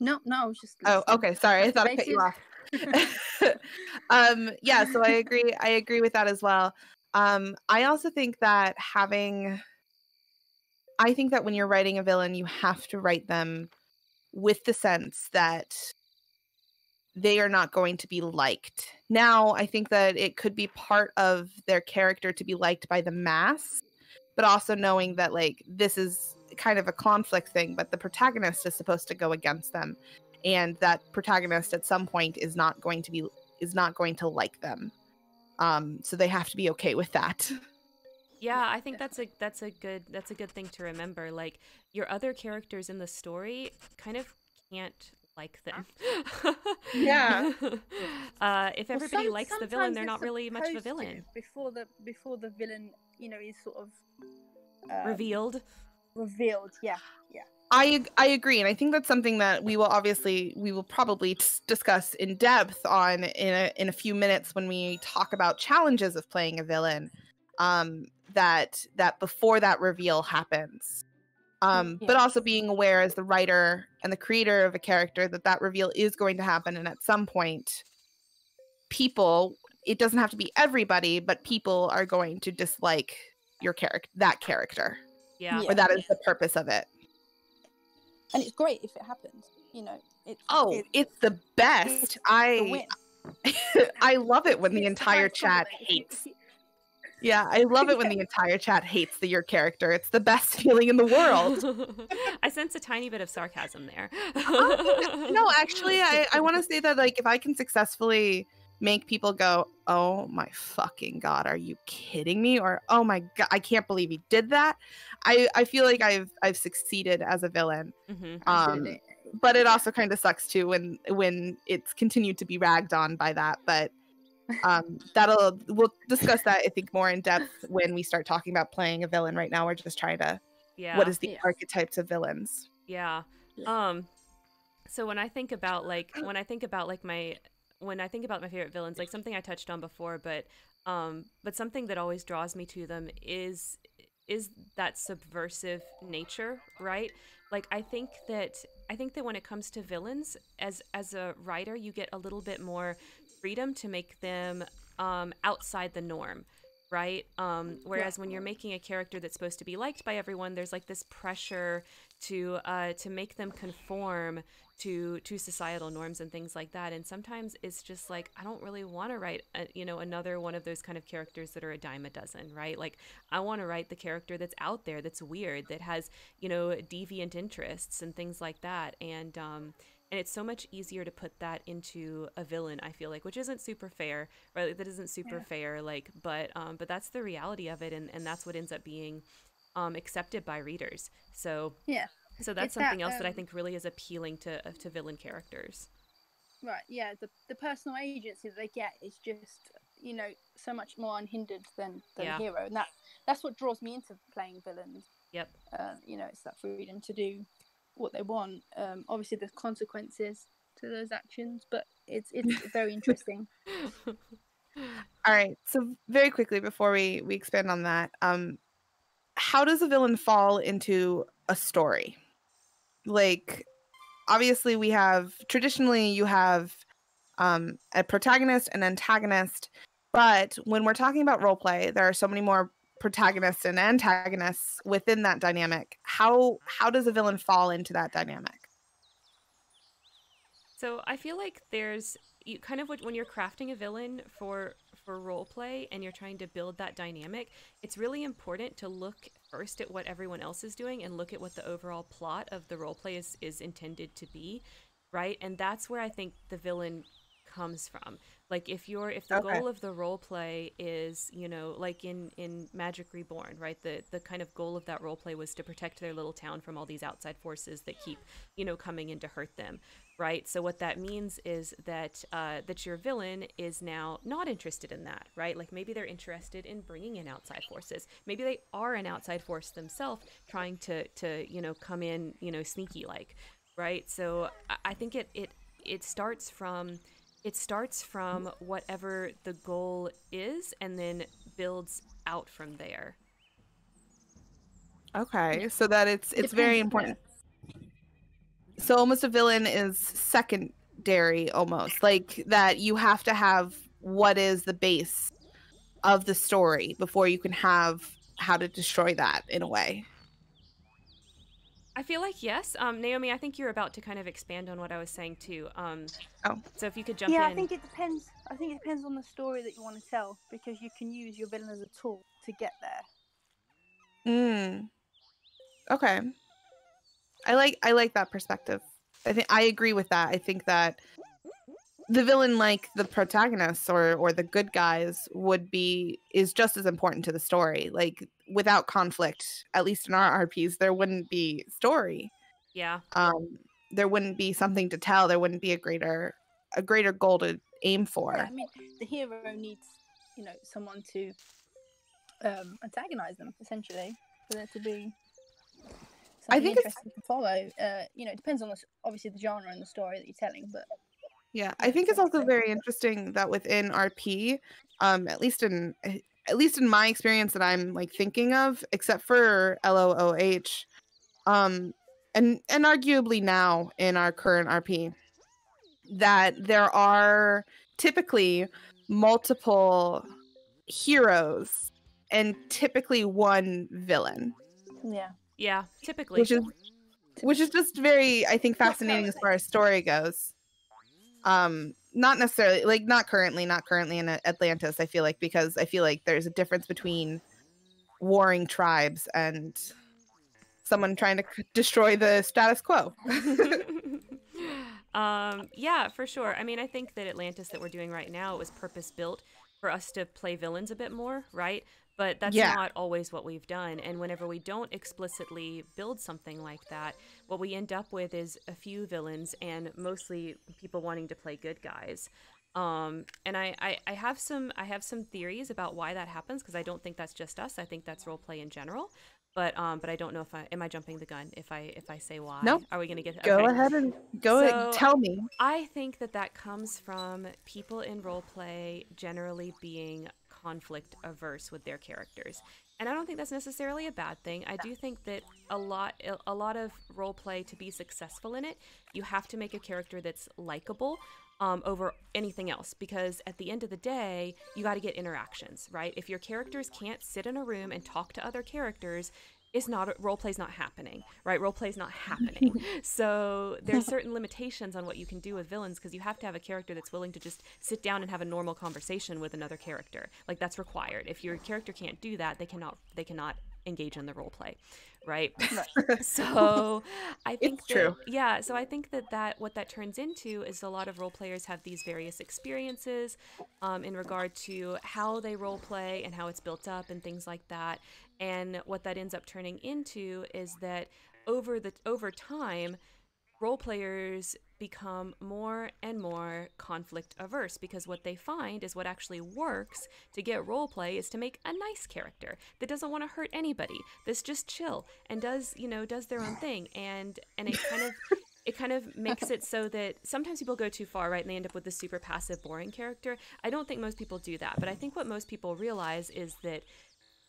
No, no, I was just. Oh, listening. okay. Sorry, I thought I cut you off. um, yeah, so I agree. I agree with that as well. Um, I also think that having, I think that when you're writing a villain, you have to write them with the sense that they are not going to be liked. Now, I think that it could be part of their character to be liked by the mass, but also knowing that like this is kind of a conflict thing, but the protagonist is supposed to go against them and that protagonist at some point is not going to be is not going to like them. Um so they have to be okay with that. Yeah, I think that's a that's a good that's a good thing to remember. Like your other characters in the story kind of can't like them. Yeah. uh, if Well, everybody some- likes the villain, they're not really much of a supposed to villain. before the before the villain, you know, is sort of um, Revealed. Revealed, yeah, yeah. I I agree, and I think that's something that we will obviously we will probably t- discuss in depth on in a in a few minutes when we talk about challenges of playing a villain. Um, that that before that reveal happens, um, but also being aware as the writer and the creator of a character that that reveal is going to happen, and at some point, people it doesn't have to be everybody, but people are going to dislike your character that character, Yeah. Yeah. or that is the purpose of it. And it's great if it happens. You know, it's Oh, it's it's the best. the I win. I love it when the entire chat hates. Yeah, I love it when the entire chat hates the your character. It's the best feeling in the world. I sense a tiny bit of sarcasm there. no, actually, I I want to say that like if I can successfully make people go, "Oh my fucking god, are you kidding me?" or "Oh my god, I can't believe he did that." I I feel like I've I've succeeded as a villain. Mhm. Um, but it also kind of sucks too when when it's continued to be ragged on by that but um that'll we'll discuss that i think more in depth when we start talking about playing a villain right now we're just trying to Yeah. what is the Yeah. archetypes of villains Yeah. Yeah. Um so when I think about like when I think about like my when I think about my favorite villains, like something I touched on before, but um but something that always draws me to them is is that subversive nature, right? Like I think that I think that when it comes to villains as as a writer, you get a little bit more freedom to make them um outside the norm right? Um, whereas when you're making a character that's supposed to be liked by everyone, there's like this pressure to uh, to make them conform to to societal norms and things like that. And sometimes it's just like I don't really want to write, a, you know, another one of those kind of characters that are a dime a dozen, right? Like I want to write the character that's out there, that's weird, that has you know deviant interests and things like that. And um, and it's so much easier to put that into a villain i feel like which isn't super fair right that isn't super Yeah. fair like but um but that's the reality of it and and that's what ends up being um accepted by readers so Yeah. so that's It's that, something else that i um, think really is appealing to uh, to villain characters Right, yeah, the the personal agency that they get is just you know so much more unhindered than than Yeah. hero, and that that's what draws me into playing villains. yep Uh, you know, it's that freedom to do what they want. Um, obviously, there's consequences to those actions, but it's it's very interesting. all right so very quickly before we we expand on that um how does a villain fall into a story like obviously we have traditionally you have um a protagonist and antagonist but when we're talking about role play there are so many more protagonists and antagonists within that dynamic how how does a villain fall into that dynamic So I feel like there's you kind of when you're crafting a villain for for role play and you're trying to build that dynamic, it's really important to look first at what everyone else is doing and look at what the overall plot of the role play is is intended to be, right? And that's where I think the villain comes from. Like if you're if the Okay. goal of the role play is, you know, like in in Magic Reborn, right? The the kind of goal of that role play was to protect their little town from all these outside forces that keep, you know, coming in to hurt them right? So what that means is that uh, that your villain is now not interested in that, right? Like maybe they're interested in bringing in outside forces. Maybe they are an outside force themselves, trying to to you know come in you know sneaky like, right? So I, I think it it it starts from it starts from whatever the goal is, and then builds out from there. Okay, so that it's it's very important. So almost a villain is secondary, almost like that. You have to have what is the base of the story before you can have how to destroy that in a way. I feel like yes. Um, Naomi, I think you're about to kind of expand on what I was saying too. Um, Oh. So if you could jump yeah, in. I think it depends. I think it depends on the story that you want to tell because you can use your villain as a tool to get there. Mm. Okay. I like I like that perspective. I think I agree with that. I think that the villain like the protagonists or or the good guys would be is just as important to the story. Like without conflict, at least in our RPs, there wouldn't be story. yeah. Um there wouldn't be something to tell. There wouldn't be a greater a greater goal to aim for. Yeah, I mean, the hero needs, you know, someone to um, antagonize them essentially for there to be. I something think it's- interesting to follow. Uh, you know, it depends on the, obviously the genre and the story that you're telling, but Yeah, I think it's also very interesting that within RP, um, at least in eh, at least in my experience that I'm like thinking of, except for LOOH, um, and and arguably now in our current RP, that there are typically multiple heroes and typically one villain, yeah. Yeah. Typically. which is which is just very i think fascinating as far as story goes um not necessarily like not currently not currently in atlantis i feel like because i feel like there's a difference between warring tribes and someone trying to destroy the status quo um, yeah, for sure. I mean, I think that Atlantis that we're doing right now was purpose built for us to play villains a bit more, right? But that's Yeah. not always what we've done. And whenever we don't explicitly build something like that, what we end up with is a few villains and mostly people wanting to play good guys. Um, and I, I, I have some I have some theories about why that happens because I don't think that's just us. I think that's role play in general. But um, but I don't know if I am I jumping the gun if I if I say why. No. Are we gonna get go okay. ahead and go ahead So- tell me I think that that comes from people in role play generally being conflict averse with their characters. And I don't think that's necessarily a bad thing. I do think that a lot a lot of roleplay to be successful in it, you have to make a character that's likable um, over anything else because at the end of the day, you got to get interactions, right? If your characters can't sit in a room and talk to other characters, it's not role play's not happening, right? Role play's not happening. so there's certain limitations on what you can do with villains because you have to have a character that's willing to just sit down and have a normal conversation with another character. Like that's required. If your character can't do that, they cannot they cannot engage in the role play, right? so I think It's that, true. yeah, so I think that that what that turns into is a lot of role players have these various experiences um, in regard to how they role play and how it's built up and things like that. And what that ends up turning into is that over the over time, role players become more and more conflict averse because what they find is what actually works to get role play is to make a nice character that doesn't want to hurt anybody that's just chill and does you know does their own thing. And and it kind of it kind of makes it so that sometimes people go too far right and they end up with this super passive boring character. I don't think most people do that but i think what most people realize is that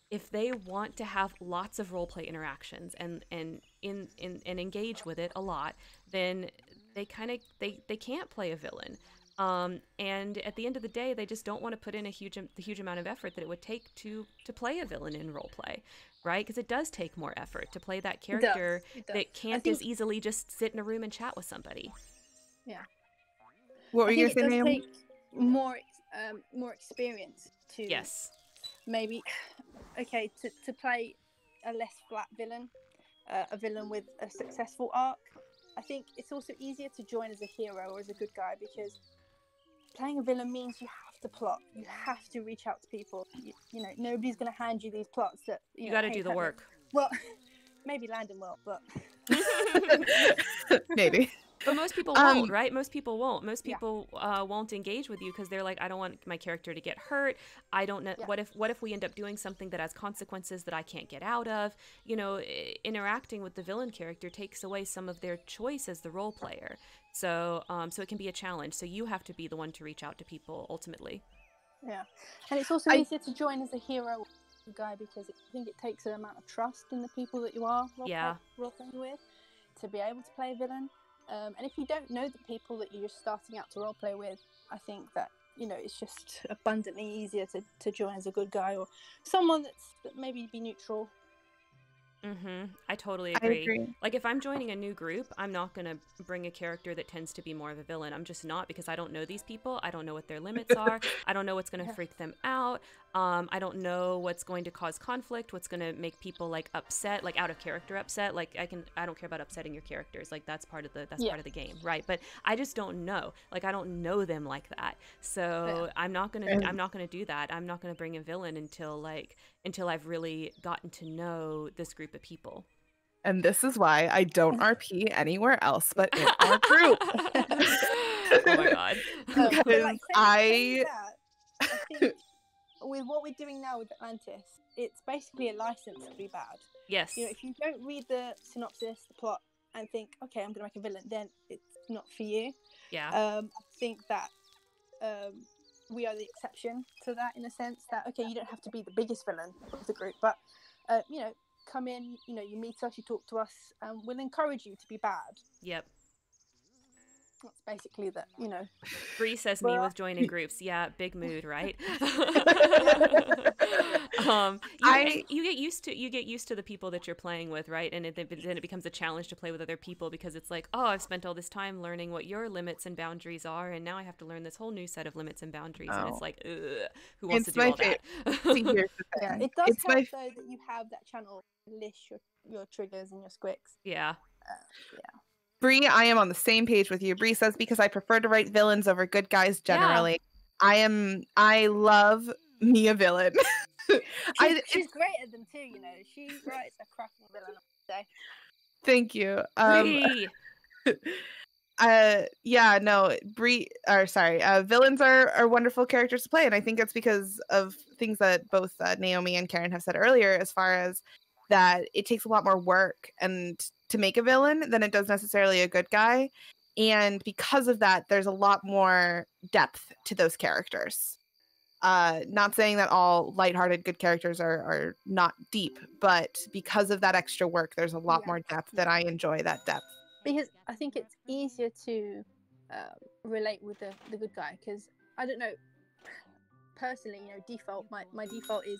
if they want to have lots of role play interactions and and in, in and engage with it a lot, then they kind of they they can't play a villain. Um, and at the end of the day, they just don't want to put in a huge the huge amount of effort that it would take to to play a villain in role play, right? Because it does take more effort to play that character it does. that can't as easily just sit in a room and chat with somebody. what were you think it does take more um, more experience to Yes. Maybe okay to, to play a less flat villain uh, a villain with a successful arc i think it's also easier to join as a hero or as a good guy because playing a villain means you have to plot. You have to reach out to people. You, you know nobody's going to hand you these plots that you, You know, got to hey, do the work. well maybe landon will but maybe But most people Um, won't, right? Most people won't. Most Yeah. people uh, won't engage with you because they're like, I don't want my character to get hurt. I don't know. Yeah. What if what if we end up doing something that has consequences that I can't get out of? You know, i- interacting with the villain character takes away some of their choice as the role player. So, um, so it can be a challenge. So you have to be the one to reach out to people ultimately. yeah and it's also I- easier to join as a hero guy because I think it takes an amount of trust in the people that you are role, Yeah. role playing with to be able to play a villain. Um, and if you don't know the people that you're starting out to roleplay with, I think that you know it's just abundantly easier to, to join as a good guy or someone that's that maybe be neutral. Mm-hmm. I totally I agree. agree. Like if I'm joining a new group, I'm not gonna bring a character that tends to be more of a villain. I'm just not because I don't know these people. I don't know what their limits are. I don't know what's gonna Yeah. freak them out. Um, I don't know what's going to cause conflict. What's gonna make people like upset, like out of character upset. Like I can, I don't care about upsetting your characters. Like that's part of the that's Yeah. part of the game, right? But I just don't know. Like I don't know them like that. So Yeah. I'm not gonna, And- I'm not gonna do that. I'm not gonna bring a villain until like until I've really gotten to know this group of people. And this is why I don't RP anywhere else but in our group. oh my god. But, Because like, I- I think with what we're doing now with Atlantis, it's basically a license to be bad. Yes. You know, if you don't read the synopsis, the plot, and think, okay, I'm gonna make a villain, then it's not for you. Yeah. Um, I think that um, we are the exception to that in a sense that okay, you don't have to be the biggest villain of the group, but uh, you know, come in, you know, you meet us, you talk to us, and we'll encourage you to be bad. Yep. That's basically that, you know. Bree says me Well- with joining groups. Yeah, big mood, right? um, you, I- you get used to you get used to the people that you're playing with, right? And it, then it becomes a challenge to play with other people because it's like, oh, I've spent all this time learning what your limits and boundaries are, and now I have to learn this whole new set of limits and boundaries, and Oh. it's like, who wants It's to do my all that? See, here's the Yeah, it does it's help my though that you have that channel list your, your triggers and your squicks. Yeah. Yeah. Bree, I am on the same page with you. Bree says because I prefer to write villains over good guys Yeah. generally. I am I love me a villain. She's, I she's great at them too, you know. She writes a cracking villain day. thank you. Um Bree. uh yeah, no, Bree or sorry, uh villains are are wonderful characters to play and I think it's because of things that both uh, Naomi and Karen have said earlier as far as that it takes a lot more work and to make a villain than it does necessarily a good guy and because of that there's a lot more depth to those characters. Uh not saying that all lighthearted good characters are are not deep but because of that extra work there's a lot Yeah. more depth that i enjoy that depth. Because I think it's easier to um, relate with the, the good guy because I don't know personally you know default my, my default is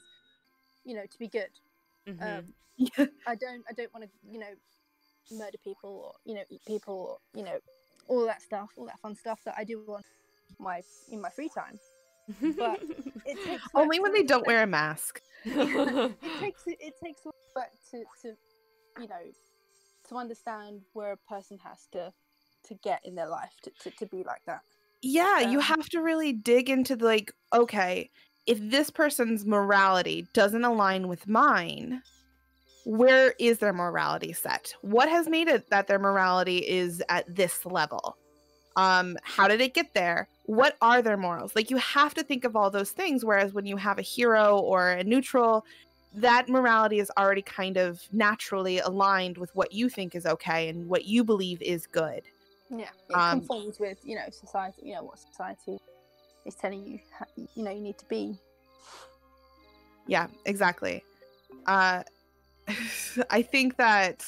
you know to be good Mhm. um, I don't I don't want to you know murder people or you know eat people or you know all that stuff all that fun stuff that I do on my in my free time. But it takes only when they don't wear a mask. It takes it takes work to to you know to understand where a person has to to get in their life to, to, to be like that. Yeah you Um, have to really dig into the, like okay if this person's morality doesn't align with mine where is their morality set? What has made it that their morality is at this level? Um how did it get there? What are their morals? Like you have to think of all those things whereas when you have a hero or a neutral that morality is already kind of naturally aligned with what you think is okay and what you believe is good. Yeah it Um, conforms with you know society you know what society is telling you you know you need to be. Yeah exactly. Uh i think that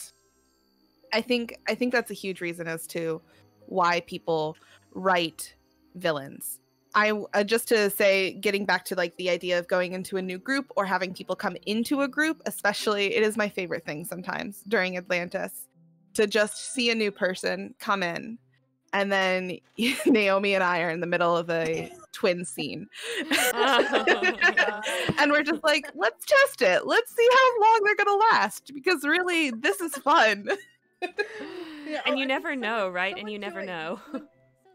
i think i think that's a huge reason as to why people write villains. I uh, just to say getting back to like the idea of going into a new group or having people come into a group especially it is my favorite thing sometimes during atlantis to just see a new person come in and then naomi and i are in the middle of a twin scene and we're just like, let's test it. Let's see how long they're gonna last because really, this is fun, Yeah, and oh, you I never think know, right? And you never joined- know. someone-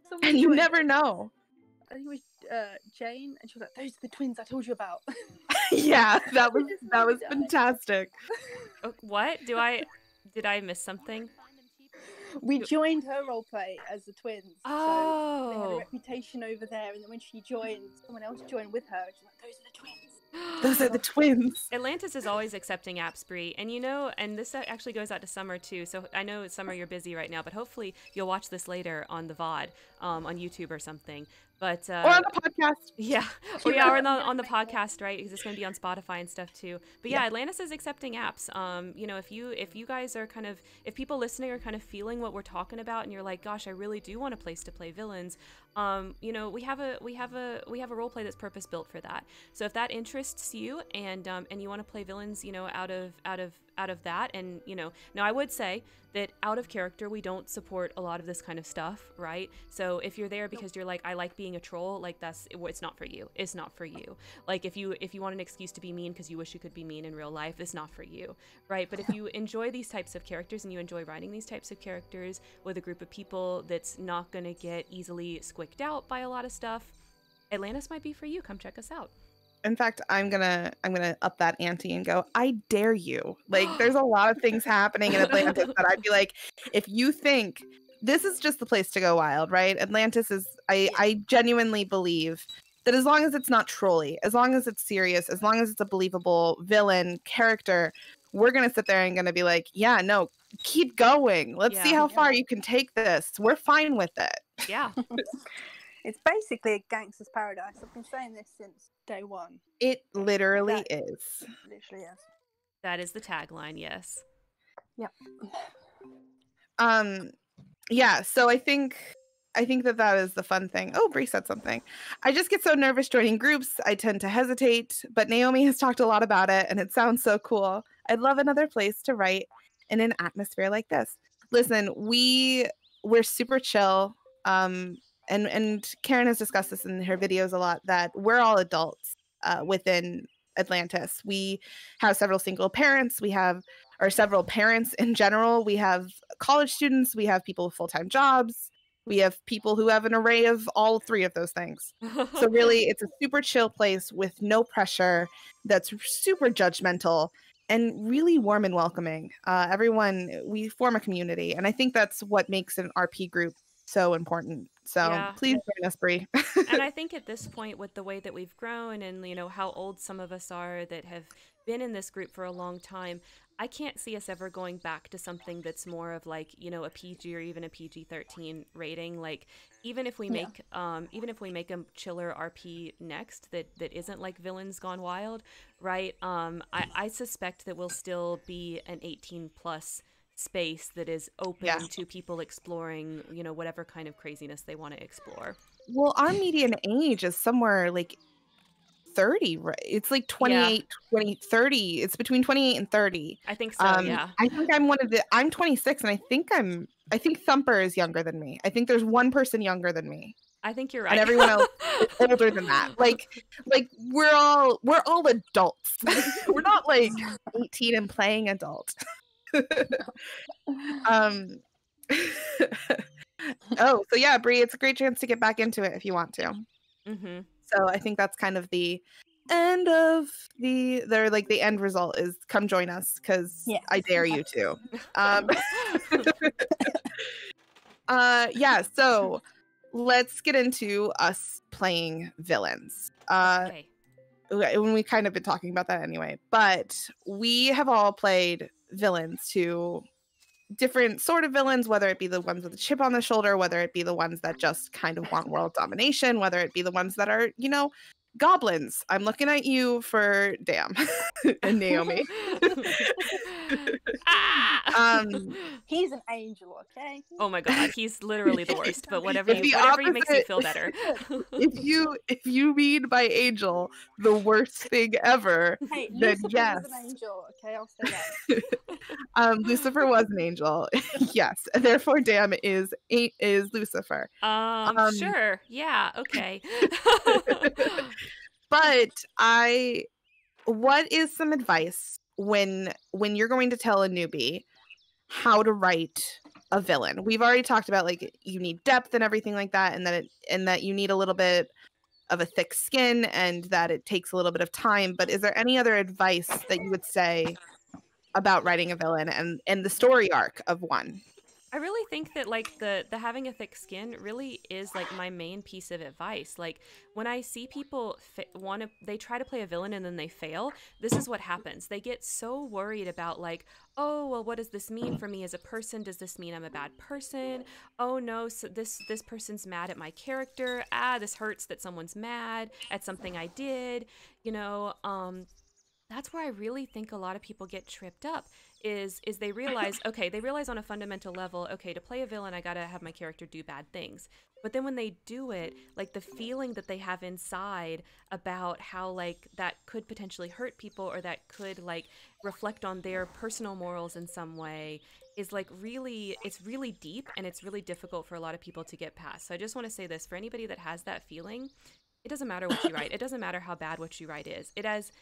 someone and you joined, never know. I think it was uh, Jane and she was like those are the twins I told you about yeah, that was that was fantastic. Oh, what? Do I did I miss something? We joined her role play as the twins so they had a Oh. reputation over there, and then when she joined, someone else joined with her. And she's like, "Those are the twins." Those are the twins. Atlantis is always accepting apps, Apspree, and you know, and this actually goes out to Summer too. So I know Summer, you're busy right now, but hopefully you'll watch this later on the VOD, um, on YouTube or something. But uh, or on the podcast. yeah, yeah, or on the, on the podcast, right? Because it's going to be on Spotify and stuff too. But yeah, Atlantis is accepting apps. Um, you know, if you if you guys are kind of if people listening are kind of feeling what we're talking about, and you're like, gosh, I really do want a place to play villains. Um, you know, we have a we have a we have a role play that's purpose built for that. So if that interests you and um, and you want to play villains, you know, out of out of out of that, and you know, now I would say that out of character we don't support a lot of this kind of stuff, right? So if you're there because you're like I like being a troll, like that's it's not for you. It's not for you. Like if you if you want an excuse to be mean because you wish you could be mean in real life, it's not for you, right? But if you enjoy these types of characters and you enjoy writing these types of characters with a group of people that's not going to get easily squicked out by a lot of stuff, Atlantis might be for you. Come check us out. In fact, I'm gonna I'm gonna up that ante and go. I dare you. Like, there's a lot of things happening in Atlantis that I'd be like, if you think this is just the place to go wild, right? Atlantis is. I I genuinely believe that as long as it's not trolly, as long as it's serious, as long as it's a believable villain character, we're gonna sit there and gonna be like, yeah, no, keep going. Let's see Yeah. how far you can take this. We're fine with it. Yeah. It's basically a gangster's paradise. I've been saying this since day one. It literally That- is. Literally is. That is the tagline, yes. Yep. um yeah so i think i think that that is the fun thing oh Bree said something i just get so nervous joining groups i tend to hesitate but naomi has talked a lot about it and it sounds so cool i'd love another place to write in an atmosphere like this listen we we're super chill um and and karen has discussed this in her videos a lot that we're all adults uh, within atlantis we have several single parents we have or several parents in general we have college students, we have people with full time jobs, we have people who have an array of all three of those things. So, really, it's a super chill place with no pressure that's super judgmental and really warm and welcoming. Uh, everyone, we form a community, and I think that's what makes an RP group so important. So, Yeah. please join us, Bree. and I think at this point, with the way that we've grown and you know how old some of us are that have been in this group for a long time, I can't see us ever going back to something that's more of like you know a PG or even a PG thirteen rating. Like even if we Yeah. make um even if we make a chiller RP next that that isn't like Villains Gone Wild, right? Um, I I suspect that we'll still be an eighteen plus space that is open Yeah. to people exploring you know whatever kind of craziness they want to explore. well, our median age is somewhere like 30, right? It's like 28, 20, 30. It's between 28 and 30. I think so. um, yeah. I think I'm one of the. I'm 26, and I think I'm. I think Thumper is younger than me. I think there's one person younger than me, I think you're right. and everyone else is older than that. Like, like we're all we're all adults. we're not like 18 and playing adult. um. oh, so yeah, Bree, it's a great chance to get back into it if you want to. hmm So I think that's kind of the end of the they're like the end result is come join us because Yeah. I dare you to. Um uh yeah, so let's get into us playing villains. Uh okay, when we kind of been talking about that anyway, but we have all played villains to different sort of villains, whether it be the ones with a chip on the shoulder, whether it be the ones that just kind of want world domination, whether it be the ones that are, you know, goblins. I'm looking at you for damn and Naomi. Ah! Um, He's an angel, okay? oh my god, he's literally the worst. But whatever, It's you, the whatever you makes you feel better. if you if you mean by angel the worst thing ever, Hey, Then Lucifer yes. was an angel, okay? I'll say that. um Lucifer was an angel. yes. Therefore damn is a- is Lucifer. Um, Um, sure. Yeah. Okay. But i what is some advice when when you're going to tell a newbie how to write a villain? We've already talked about like you need depth and everything like that and that it and that you need a little bit of a thick skin and that it takes a little bit of time. But is there any other advice that you would say about writing a villain and and the story arc of one I really think that like the the having a thick skin really is like my main piece of advice. Like when I see people fa- want to they try to play a villain and then they fail, this is what happens. They get so worried about like, "Oh, well what does this mean for me as a person? Does this mean I'm a bad person? Oh no, so this this person's mad at my character. Ah, this hurts that someone's mad at something I did." You know, um that's where I really think a lot of people get tripped up is is they realize okay they realize on a fundamental level okay to play a villain I gotta have my character do bad things. But then when they do it like the feeling that they have inside about how like that could potentially hurt people or that could like reflect on their personal morals in some way is like really it's really deep and it's really difficult for a lot of people to get past. So I just want to say this for anybody that has that feeling it doesn't matter what you write. It doesn't matter how bad what you write is. It has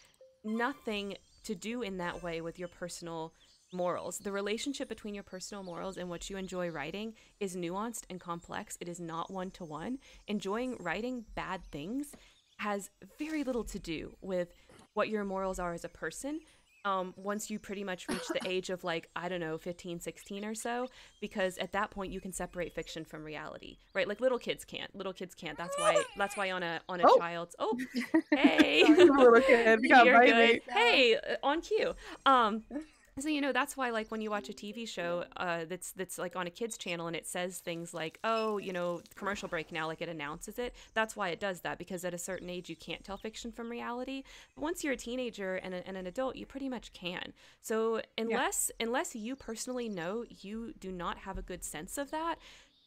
nothing to do in that way with your personal morals. The relationship between your personal morals and what you enjoy writing is nuanced and complex. It is not one to one. Enjoying writing bad things has very little to do with what your morals are as a person. Um, once you pretty much reach the age of like i don't know 15 16 or so because at that point you can separate fiction from reality right like little kids can't little kids can't that's why that's why on a on a Oh. child's oh hey Little kid, yeah, You're good. Hey, uh, on cue. Um, so you know that's why like when you watch a TV show uh, that's that's like on a kids channel and it says things like oh you know commercial break now like it announces it that's why it does that because at a certain age you can't tell fiction from reality. But once you're a teenager and, a, and an adult you pretty much can. So unless unless you personally know you do not have a good sense of that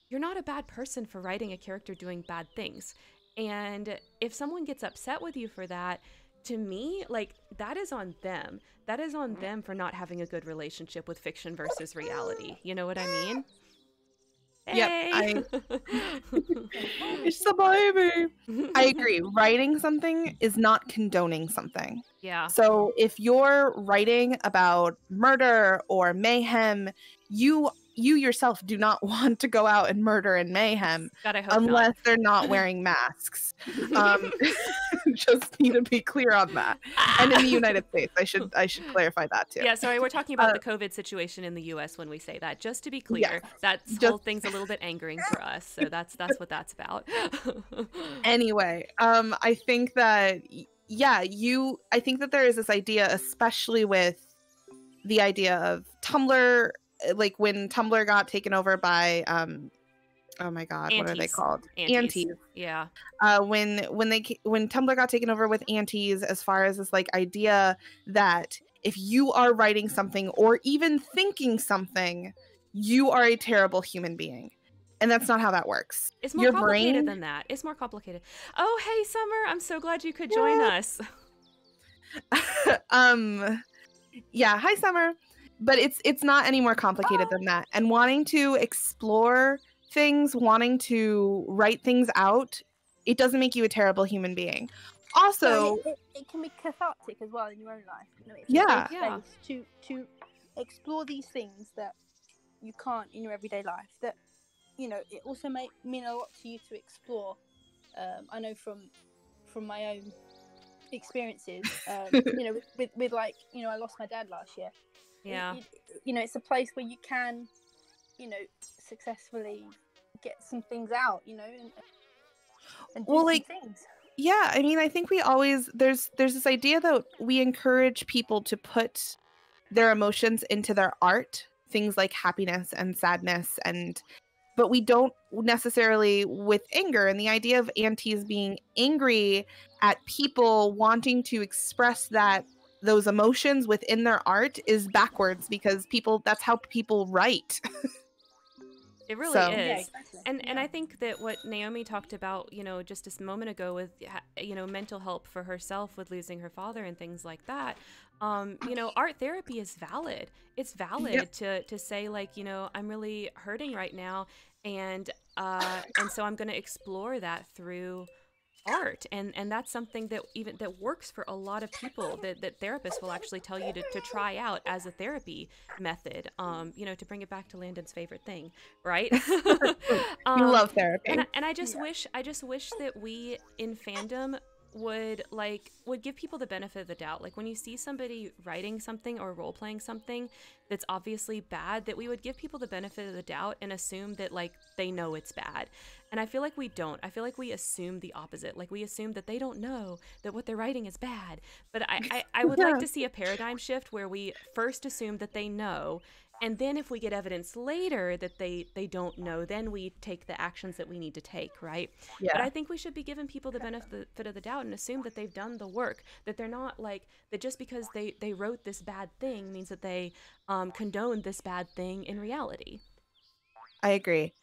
you're not a bad person for writing a character doing bad things. And if someone gets upset with you for that to me, like that is on them. That is on mm. them for not having a good relationship with fiction versus reality. You know what I mean? Yep, Hey! It's the baby. I agree. Writing something is not condoning something. yeah. So if you're writing about murder or mayhem, you you yourself do not want to go out and murder and mayhem God, I hope unless they're not wearing masks. Um, just need to be clear on that. And in the United States, I should I should clarify that too. yeah, sorry, we're talking about Uh, the COVID situation in the U.S. when we say that. Just to be clear, Yes, that whole thing's a little bit angering for us. So that's that's what that's about. anyway um i think that yeah you i think that there is this idea especially with the idea of tumblr like when tumblr got taken over by um oh my god what are they called antis yeah. uh when when they when tumblr got taken over with antis as far as this like idea that if you are writing something or even thinking something you are a terrible human being and that's not how that works It's more Your complicated brain- than that. It's more complicated. Oh, hey, Summer. I'm so glad you could join us. um yeah hi summer but it's it's not any more complicated than that and wanting to explore things wanting to write things out it doesn't make you a terrible human being also So it, it, it can be cathartic as well in your own life. You know, it's Yeah. Yeah. to to explore these things that you can't in your everyday life. That you know, it also may mean a lot to you to explore. Um, I know from from my own experiences. Um, you know, with, with with like you know, I lost my dad last year. Yeah. it- you know, it's a place where you can, you know, successfully get some things out. You know, and, and do Well, like, things. yeah i mean i think we always there's there's this idea that we encourage people to put their emotions into their art things like happiness and sadness and but we don't necessarily with anger and the idea of antis being angry at people wanting to express that those emotions within their art is backwards because people that's how people write It really So- is. Yeah, exactly. And and I think that what Naomi talked about, you know, just a s- moment ago with you know mental help for herself with losing her father and things like that. Um, you know, art therapy is valid. It's valid to to say like, you know, I'm really hurting right now, and uh, and so I'm going to explore that through art and and that's something that even that works for a lot of people that, that therapists will actually tell you to, to try out as a therapy method um you know to bring it back to landon's favorite thing right we Um, love therapy and I, and I just Yeah. wish I just wish that we in fandom would like would give people the benefit of the doubt. Like when you see somebody writing something or role playing something that's obviously bad that we would give people the benefit of the doubt and assume that like they know it's bad and i feel like we don't i feel like we assume the opposite like we assume that they don't know that what they're writing is bad but i i, I would Yeah. like to see a paradigm shift where we first assume that they know and then if we get evidence later that they they don't know then we take the actions that we need to take right Yeah. but I think we should be giving people the benefit of the doubt and assume that they've done the work, that they're not like that just because they they wrote this bad thing means that they um, condoned this bad thing in reality. I agree.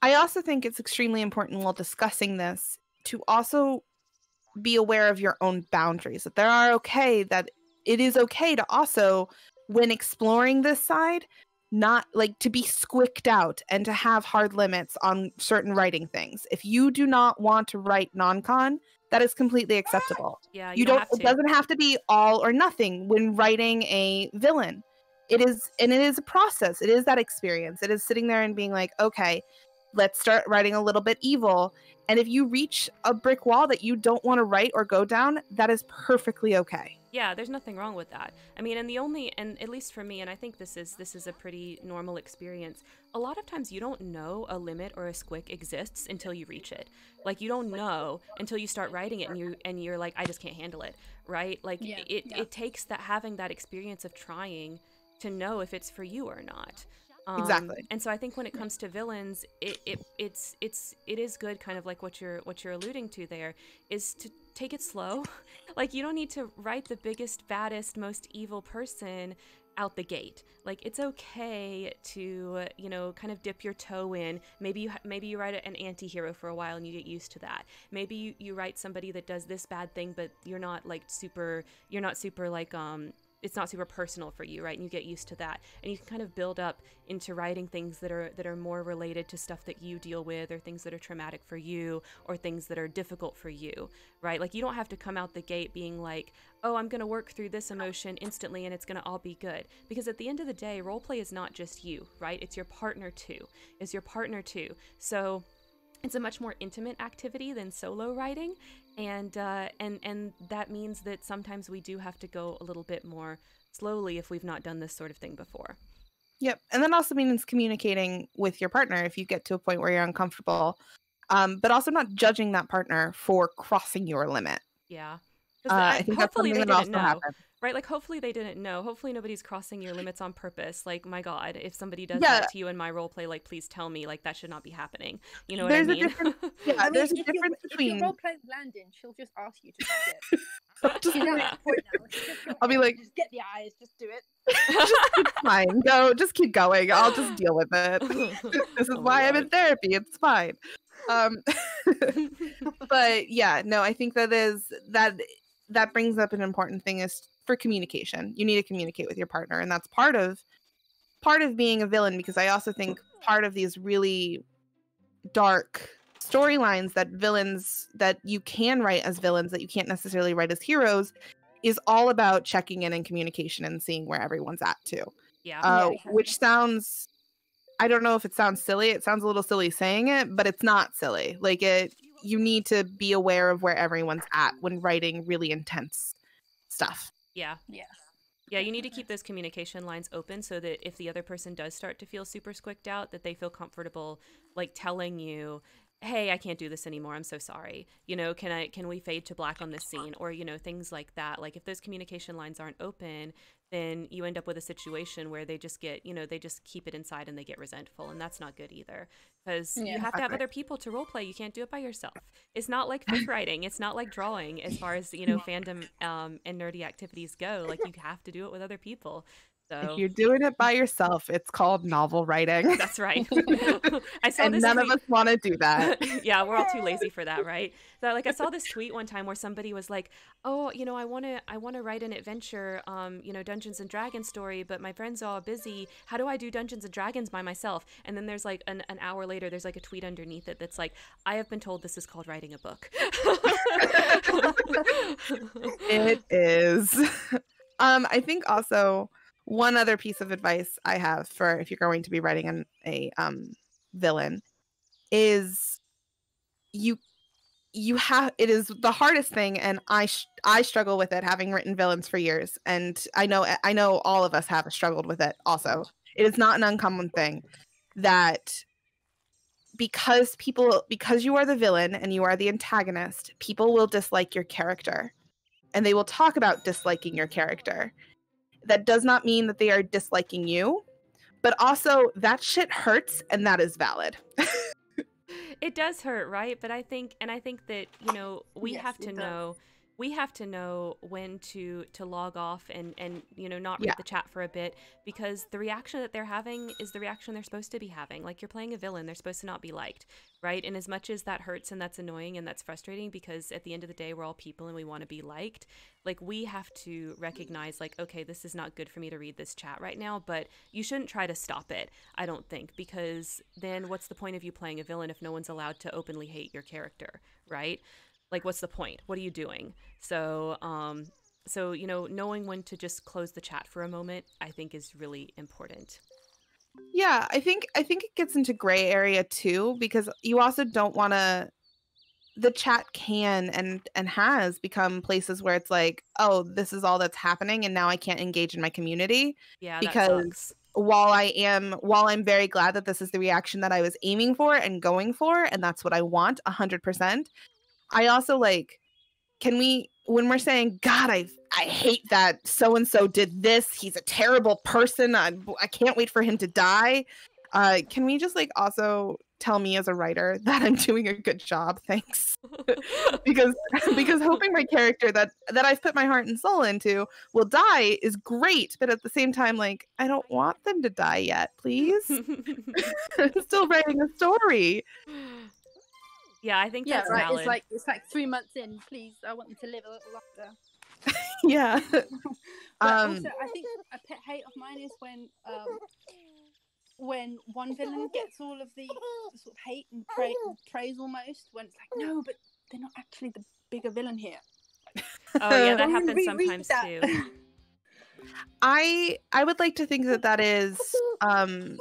I also think it's extremely important while discussing this to also be aware of your own boundaries. That there are okay that it is okay to also when exploring this side not like to be squicked out and to have hard limits on certain writing things. If you do not want to write non-con, that is completely acceptable. Yeah, you, don't, have it doesn't have to be all or nothing when writing a villain. It is and it is a process. It is that experience. It is sitting there and being like okay let's start writing a little bit evil. And if you reach a brick wall that you don't want to write or go down that is perfectly okay Yeah, there's nothing wrong with that. I mean, and the only and at least for me, and I think this is this is a pretty normal experience. A lot of times you don't know a limit or a squick exists until you reach it. Like you don't know until you start writing it and you and you're like I just can't handle it, right? Like Yeah, it yeah. it takes that having that experience of trying to know if it's for you or not. Um, Exactly. And so I think when it comes to villains, it, it it's it's it is good, kind of like what you're what you're alluding to there, is to take it slow. like you don't need to write the biggest, baddest, most evil person out the gate. Like it's okay to you know kind of dip your toe in. Maybe you maybe you write an anti-hero for a while and you get used to that. Maybe you, you write somebody that does this bad thing, but you're not like super. You're not super like um it's not super personal for you, right? And you get used to that, and you can kind of build up into writing things that are that are more related to stuff that you deal with, or things that are traumatic for you, or things that are difficult for you, right? Like you don't have to come out the gate being like, "Oh, I'm gonna work through this emotion instantly, and it's gonna all be good," because at the end of the day, role play is not just you, right? It's your partner too. It's your partner too. So it's a much more intimate activity than solo writing and uh, and and that means that sometimes we do have to go a little bit more slowly if we've not done this sort of thing before Yep. And that also means communicating with your partner if you get to a point where you're uncomfortable. Um, but also not judging that partner for crossing your limit. yeah Uh, 'Cause I think that's hopefully something that also know happens. Right like hopefully they didn't know hopefully nobody's crossing your limits on purpose like my god if somebody does Yeah. that to you in my role play like please tell me like that should not be happening you know There's a what i mean difference- Yeah, I mean, there's a if you're- difference If between. you're role playing Landon, she'll just ask you to do it. She's at that point now. She's just your I'll be like- just get the eyes, just do it. it's fine. Go, just keep going. I'll just deal with it. this is Oh my why I'm in therapy. It's fine. Um, but yeah, no, I think that is that that brings up an important thing is for communication. You need to communicate with your partner, and that's part of part of being a villain. Because I also think part of these really dark storylines that villains that you can write as villains that you can't necessarily write as heroes is all about checking in and communication and seeing where everyone's at too yeah uh, Yeah. which sounds i don't know if it sounds silly it sounds a little silly saying it but it's not silly like it you need to be aware of where everyone's at when writing really intense stuff yeah Yeah. Yeah, you need to keep those communication lines open so that if the other person does start to feel super squicked out, that they feel comfortable like telling you, "Hey, I can't do this anymore. I'm so sorry. You know, can I can we fade to black on this scene?" or you know, things like that. Like if those communication lines aren't open, then you end up with a situation where they just get, you know, they just keep it inside and they get resentful, and that's not good either. Because Yeah. you have to have Exactly. other people to role play. You can't do it by yourself. It's not like fic writing. It's not like drawing. As far as you know, fandom um, and nerdy activities go, like you have to do it with other people. So if you're doing it by yourself it's called novel writing that's right. I saw and this none of us want to do that yeah, we're all too lazy for that, right? So like I saw this tweet one time where somebody was like, "Oh, you know, I want to I want to write an adventure um, you know, Dungeons and Dragons story, but my friends are all busy. How do I do Dungeons and Dragons by myself?" And then there's like an, an hour later there's like a tweet underneath it that's like, "I have been told this is called writing a book." it is um i think also one other piece of advice i have for if you're going to be writing an, a um villain is you you have it is the hardest thing and i i struggle with it having written villains for years and i know i know all of us have struggled with it also. It is not an uncommon thing that because people because you are the villain and you are the antagonist people will dislike your character and they will talk about disliking your character that does not mean that they are disliking you but also that shit hurts and that is valid it does hurt, right? But I think, and I think that you know we Yes, have to it does. know we have to know when to to log off and and you know not read Yeah. the chat for a bit because the reaction that they're having is the reaction they're supposed to be having. Like you're playing a villain they're supposed to not be liked right? And as much as that hurts and that's annoying and that's frustrating because at the end of the day we're all people and we want to be liked like we have to recognize like okay this is not good for me to read this chat right now but you shouldn't try to stop it i don't think because then what's the point of you playing a villain if no one's allowed to openly hate your character right like what's the point what are you doing so um so you know knowing when to just close the chat for a moment i think is really important Yeah, I think I think it gets into gray area too because you also don't want to the chat can and and has become places where it's like, "Oh, this is all that's happening and now I can't engage in my community." yeah Because- While I am while I'm very glad that this is the reaction that I was aiming for and going for and that's what I want 100%. I also like can we when we're saying god i i hate that so and so did this. He's a terrible person. I, I can't wait for him to die. Uh can we just like also tell me as a writer that i'm doing a good job? Thanks. Because because hoping my character that that i've put my heart and soul into will die is great but at the same time like i don't want them to die yet please. I'm still writing a story yeah i think Yeah, that's right. valid It's like it's like three months in. Please, I want them to live a little longer. yeah um also, I think a pet hate of mine is when um, when one villain gets all of the sort of hate and pra- praise almost. When it's like, no, but they're not actually the bigger villain here. oh yeah that happens sometimes that- too I I would like to think that that is um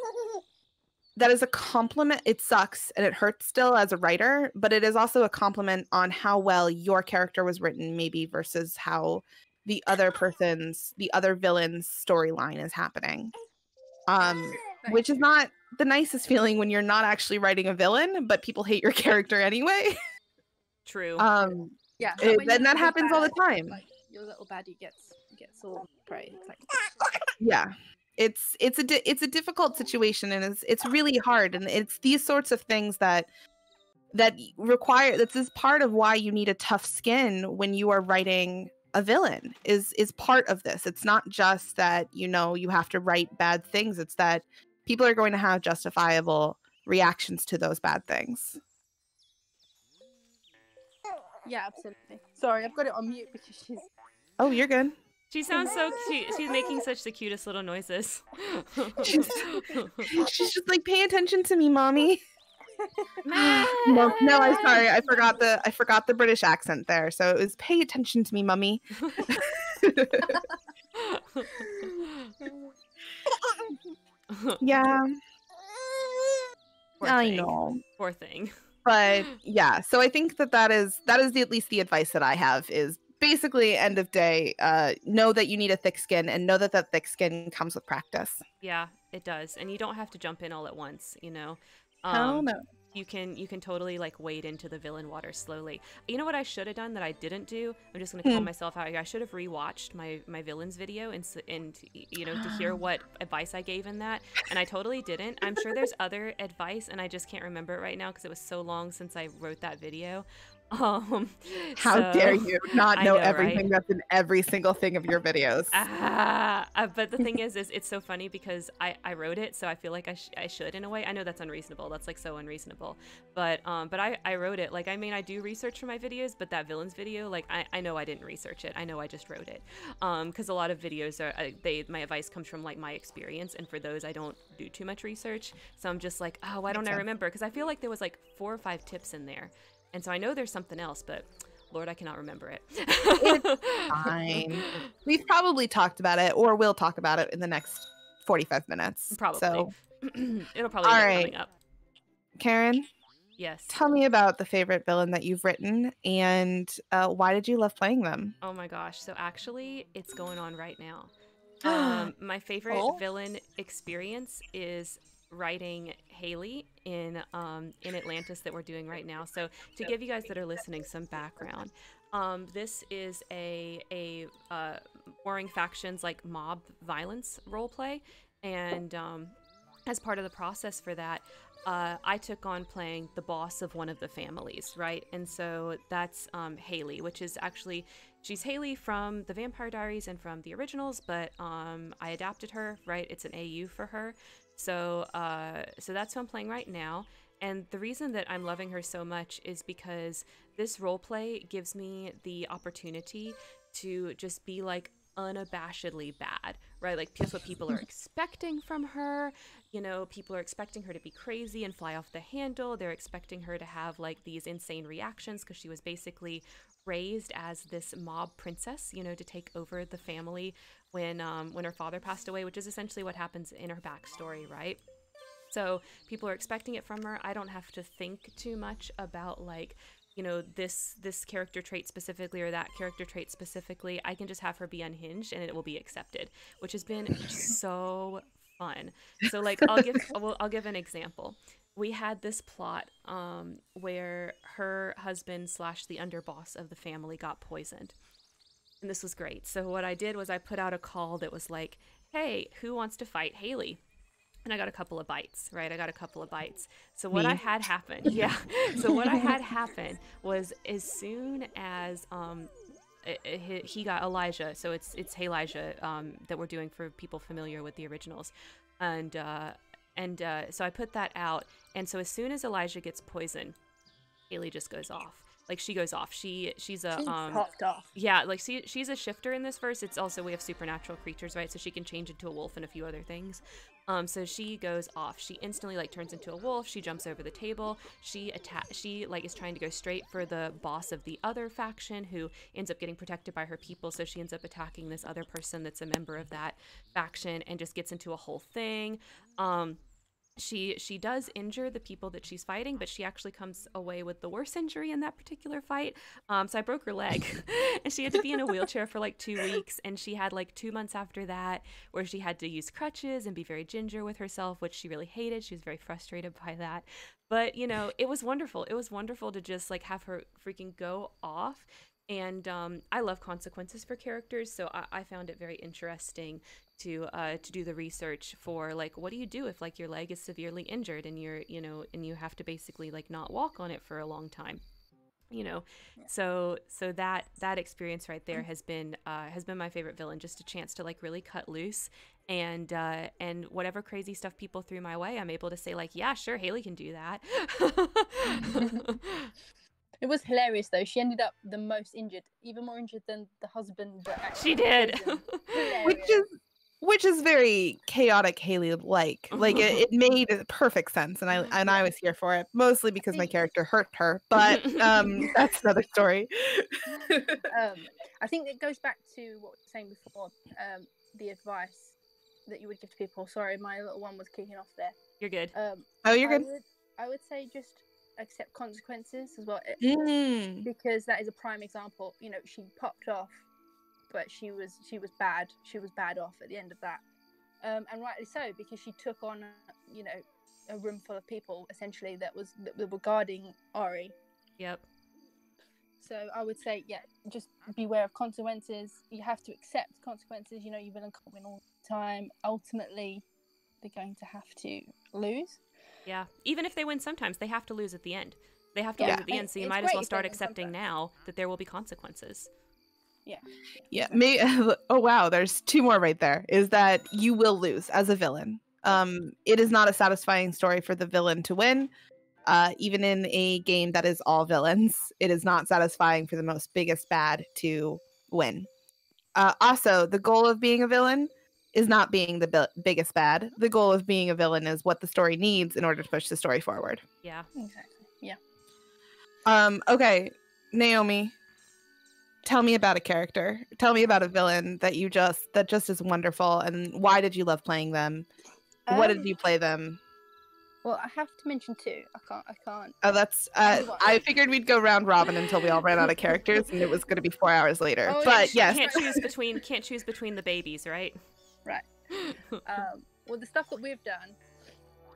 that is a compliment. It sucks and it hurts still as a writer, but it is also a compliment on how well your character was written, maybe versus how the other person's the other villain's storyline is happening. Um, which is not the nicest feeling when you're not actually writing a villain, but people hate your character anyway. true Um, yeah, it- and that big happens all the time. Like your little baddie gets gets all praise. Like, yeah it's it's a di- it's a difficult situation and it's it's really hard and it's these sorts of things that that require this is part of why you need a tough skin when you are writing a villain is is part of this it's not just that you know you have to write bad things it's that people are going to have justifiable reactions to those bad things yeah, absolutely. Sorry, I've got it on mute because she's. oh you're good she sounds so cute she's making such the cutest little noises she's just like pay attention to me mommy no, no, I'm sorry. I forgot the I forgot the British accent there. So it was pay attention to me, mummy. Yeah, Poor I thing. know. Poor thing. But yeah, so I think that that is that is the, at least the advice that I have is basically end of day. Uh, know that you need a thick skin and know that that thick skin comes with practice. Yeah, it does, and you don't have to jump in all at once. You know, Hell Um, no. you can you can totally like wade into the villain water slowly. You know what I should have done that I didn't do? I'm just gonna call Hmm. myself out here. I should have rewatched my my villains video and and you know to hear what advice I gave in that, and I totally didn't. I'm sure there's other advice, and I just can't remember it right now because it was so long since I wrote that video. Um, How dare you not know, know, right? everything that's in every single thing of your videos? Ah, uh, but the thing is, is it's so funny because I, I wrote it, so I feel like I, sh- I should in a way. I know that's unreasonable. That's like so unreasonable. But um, but I, I wrote it. Like I mean, I do research for my videos, but that villains video, like I, I know I didn't research it. I know I just wrote it. Um, because a lot of videos are uh, they my advice comes from like my experience, and for those I don't do too much research. So I'm just like, oh, why don't Makes I remember? Because I feel like there was like four or five tips in there, and so I know there's something else, but. Lord, I cannot remember it. Fine. We've probably talked about it, or we'll talk about it in the next forty-five minutes. Probably. So, It'll probably All right. coming up. Karen, Yes. Tell me about the favorite villain that you've written and uh, why did you love playing them? Oh my gosh. So actually, it's going on right now. Um, my favorite Oh. villain experience is writing Haley in um, in Atlantis that we're doing right now. So to give you guys that are listening some background, um, this is a a uh, warring factions like mob violence role play, and um, as part of the process for that, uh, I took on playing the boss of one of the families, right? And so that's um, Haley, which is actually she's Haley from the Vampire Diaries and from the originals, but um, I adapted her, right? It's an AU for her, so uh, so that's who I'm playing right now. And the reason that I'm loving her so much is because this role play gives me the opportunity to just be like unabashedly bad, right? Like that's what people are expecting from her. You know, people are expecting her to be crazy and fly off the handle. They're expecting her to have like these insane reactions because she was basically raised as this mob princess, you know, to take over the family when um, when her father passed away, which is essentially what happens in her backstory, right? So people are expecting it from her. I don't have to think too much about like, you know, this this character trait specifically or that character trait specifically. I can just have her be unhinged and it will be accepted, which has been so fun. So like I'll give well, I'll give an example. We had this plot um, where her husband slash the underboss of the family got poisoned. And this was great. So what I did was I put out a call that was like, "Hey, who wants to fight Haley?" and I got a couple of bites, right? I got a couple of bites. So what I had happen, yeah. So what I had happen was as soon as um he got Elijah, so it's it's Haylijah um, that we're doing for people familiar with the originals, and uh, and uh, so I put that out, and so as soon as Elijah gets poisoned, Haley just goes off. Like she goes off. She she's a She um popped off. yeah, like she, she's a shifter in this verse. It's also we have supernatural creatures, right? So she can change into a wolf and a few other things. Um, so she goes off. She instantly like turns into a wolf. She jumps over the table. She attack. She like is trying to go straight for the boss of the other faction, who ends up getting protected by her people. So she ends up attacking this other person that's a member of that faction and just gets into a whole thing. Um, she she does injure the people that she's fighting, but she actually comes away with the worst injury in that particular fight. Um, so I broke her leg, and she had to be in a wheelchair for like two weeks, and she had like two months after that where she had to use crutches and be very ginger with herself, which she really hated. She was very frustrated by that. But you know, it was wonderful. It was wonderful to just like have her freaking go off. And um, I love consequences for characters, so I, I found it very interesting to uh, to do the research for like what do you do if like your leg is severely injured and you're you know and you have to basically like not walk on it for a long time you know Yeah. so so that that experience right there has been uh, has been my favorite villain just a chance to like really cut loose and uh, and whatever crazy stuff people threw my way i'm able to say like yeah sure haley can do that It was hilarious though. She ended up the most injured, even more injured than the husband. She did. Which is which is very chaotic Haley like. Like it, it made perfect sense and I and I was here for it. Mostly because my character hurt her. But um that's another story. um, I think it goes back to what we were saying before. Um, the advice that you would give to people. Sorry, my little one was kicking off there. you're good Um, oh you're I good. would, I would say just accept consequences as well, Mm. because that is a prime example. You know, she popped off, but she was she was bad. She was bad off at the end of that, um, and rightly so because she took on, you know, a room full of people essentially that was that were guarding Ari. yep So I would say, yeah, just beware of consequences. You have to accept consequences. You know, you've been can't win all the time. Ultimately, they're going to have to lose. Yeah. Even if they win sometimes, they have to lose at the end. They have to Yeah. lose at the And end, so you it's might as well start accepting sometimes. now that there will be consequences. Yeah. Yeah, exactly. may oh wow, there's two more right there. Is that you will lose as a villain. Um it is not a satisfying story for the villain to win. Uh even in a game that is all villains, it is not satisfying for the most biggest bad to win. Uh also, the goal of being a villain is not being the bi- biggest bad. The goal of being a villain is what the story needs in order to push the story forward. Yeah. Exactly. Yeah. Um okay, Naomi, tell me about a character. Tell me about a villain that you just that just is wonderful and why did you love playing them? what did Um, you play them? Well, I have to mention two. I can't. I can't. Oh, that's. Uh, Only. I figured we'd go round robin until we all ran out of characters, and it was going to be four hours later. Oh, yeah, but sh- yes, Can't choose between can't choose between the babies, right? Right. Um, well, the stuff that we've done.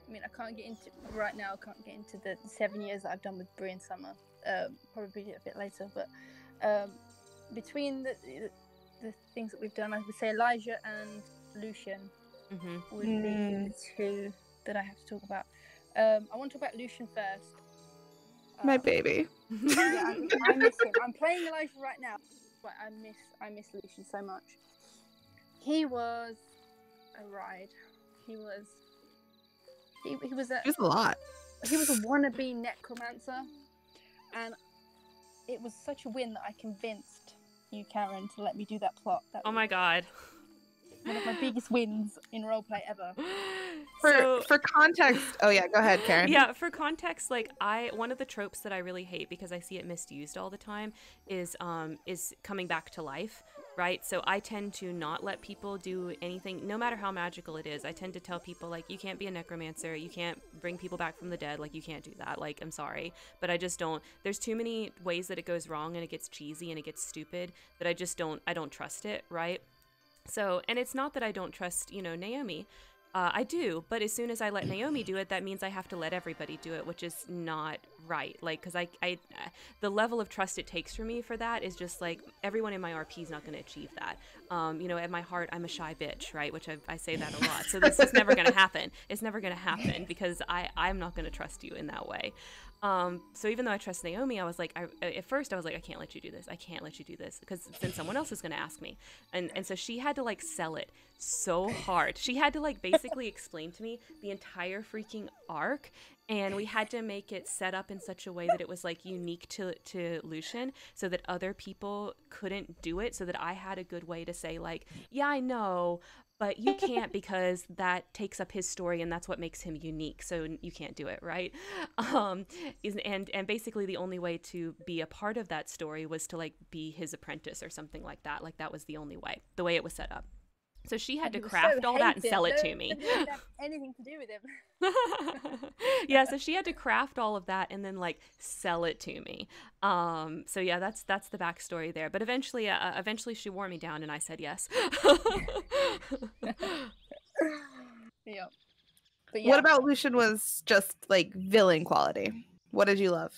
I mean, I can't get into right now. I can't get into the seven years that I've done with Brie and Summer. Um, probably a bit later, but um, between the, the the things that we've done, I would say Elijah and Lucian hmm would be Mm. the two that I have to talk about. Um, I want to talk about Lucian first. my Um, baby. yeah, I, I miss him. I'm playing Elijah right now, but I miss I miss Lucian so much. He was a ride. He was he, he was a It was a lot. he was a wannabe necromancer, and it was such a win that I convinced you, Karen, to let me do that plot. That Oh my god. one of my biggest wins in roleplay ever. For so for context, oh yeah, go ahead, Karen. yeah for context like i one of the tropes that i really hate because i see it misused all the time is um is coming back to life right? So i tend to not let people do anything no matter how magical it is i tend to tell people like you can't be a necromancer you can't bring people back from the dead like you can't do that like i'm sorry. But i just don't there's too many ways that it goes wrong and it gets cheesy and it gets stupid that i just don't i don't trust it right? So and it's not that i don't trust you know naomi uh, I do, but as soon as I let Naomi do it, that means I have to let everybody do it, which is not right. Like, because I, I, uh, the level of trust it takes for me for that is just like everyone in my RP is not going to achieve that. Um, you know, at my heart, I'm a shy bitch, right? Which I, I say that a lot. So this is never going to happen. It's never going to happen because I, I'm not going to trust you in that way. Um, so even though I trust Naomi, I was like, I, at first I was like, I can't let you do this. I can't let you do this because then someone else is going to ask me. And, and so she had to like sell it so hard. She had to like basically explain to me the entire freaking arc. And we had to make it set up in such a way that it was like unique to, to Lucian so that other people couldn't do it. So that I had a good way to say, like, yeah, I know, but you can't because that takes up his story and that's what makes him unique so you can't do it right? Um and and basically the only way to be a part of that story was to like be his apprentice or something like that. Like that was the only way the way it was set up so she had to craft so all that and hated. sell it No- to me no one didn't have anything to do with him. yeah so she had to craft all of that and then like sell it to me um so yeah that's that's the backstory there but eventually uh, eventually she wore me down and i said yes yeah. But yeah, What about Lucian was just like villain quality? What did you love?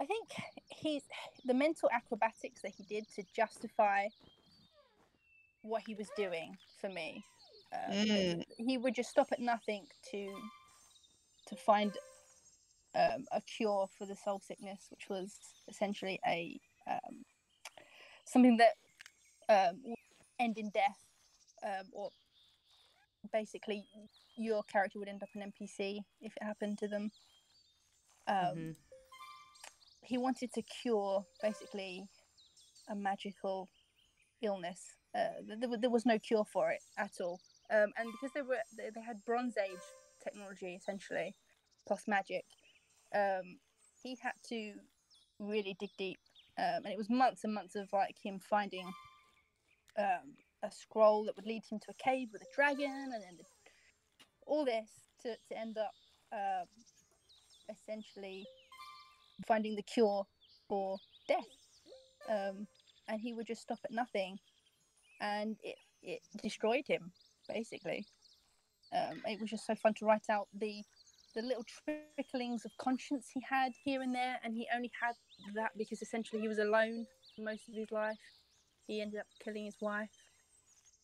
I think he's the mental acrobatics that he did to justify what he was doing for me. Um, Mm. He would just stop at nothing to to find um, a cure for the soul sickness, which was essentially a um, something that um, would end in death, um, or basically your character would end up an NPC if it happened to them. Um, Mhm. he wanted to cure basically a magical illness. Uh, there, there was no cure for it at all, um, and because they were they, they had Bronze Age technology essentially, plus magic, um, he had to really dig deep, um, and it was months and months of like him finding um, a scroll that would lead him to a cave with a dragon, and then the, all this to, to end up um, essentially finding the cure for death. Um, and he would just stop at nothing, and it it destroyed him basically. Um, it was just so fun to write out the the little tricklings of conscience he had here and there, and he only had that because essentially he was alone for most of his life. He ended up killing his wife.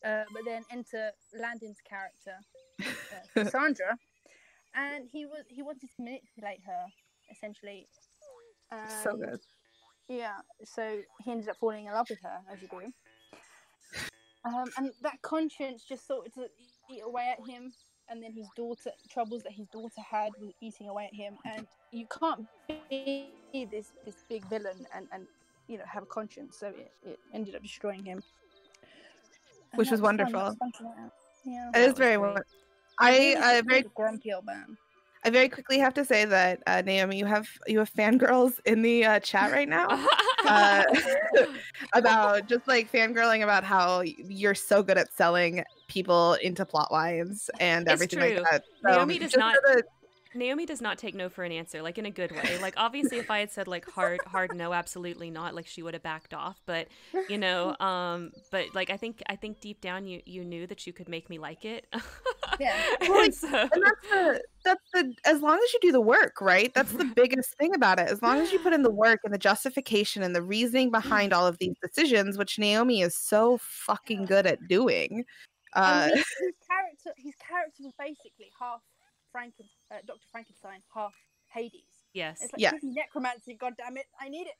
Uh, but then enter Landon's character, uh, Cassandra, and he was he wanted to manipulate her essentially. so good. Yeah, so he ended up falling in love with her, as you do. Um, and that conscience just started to eat away at him, and then his daughter troubles that his daughter had was eating away at him, and you can't be this this big villain and and you know have a conscience, so it, it ended up destroying him. And Which that was wonderful. fun to. Yeah. It That is was very great. well. I I just very a grumpy old man. I very quickly have to say that uh, Naomi, you have you have fangirls in the uh, chat right now. uh, about just like fangirling about how you're so good at selling people into plot lines and It's everything true. like that. Naomi does not- the- Naomi does not take no for an answer, like in a good way. Like obviously, if I had said like hard, hard no, absolutely not, like she would have backed off. But you know, um, but like I think I think deep down you you knew that you could make me like it. Yeah. Well, And so- and that's the that's the as long as you do the work right that's the biggest thing about it as long as you put in the work and the justification and the reasoning behind all of these decisions which naomi is so fucking good at doing uh his, his character, his character was basically half Franken, uh, Doctor Frankenstein, half Hades. yes. It's like Yeah. necromancy, God damn it, I need it.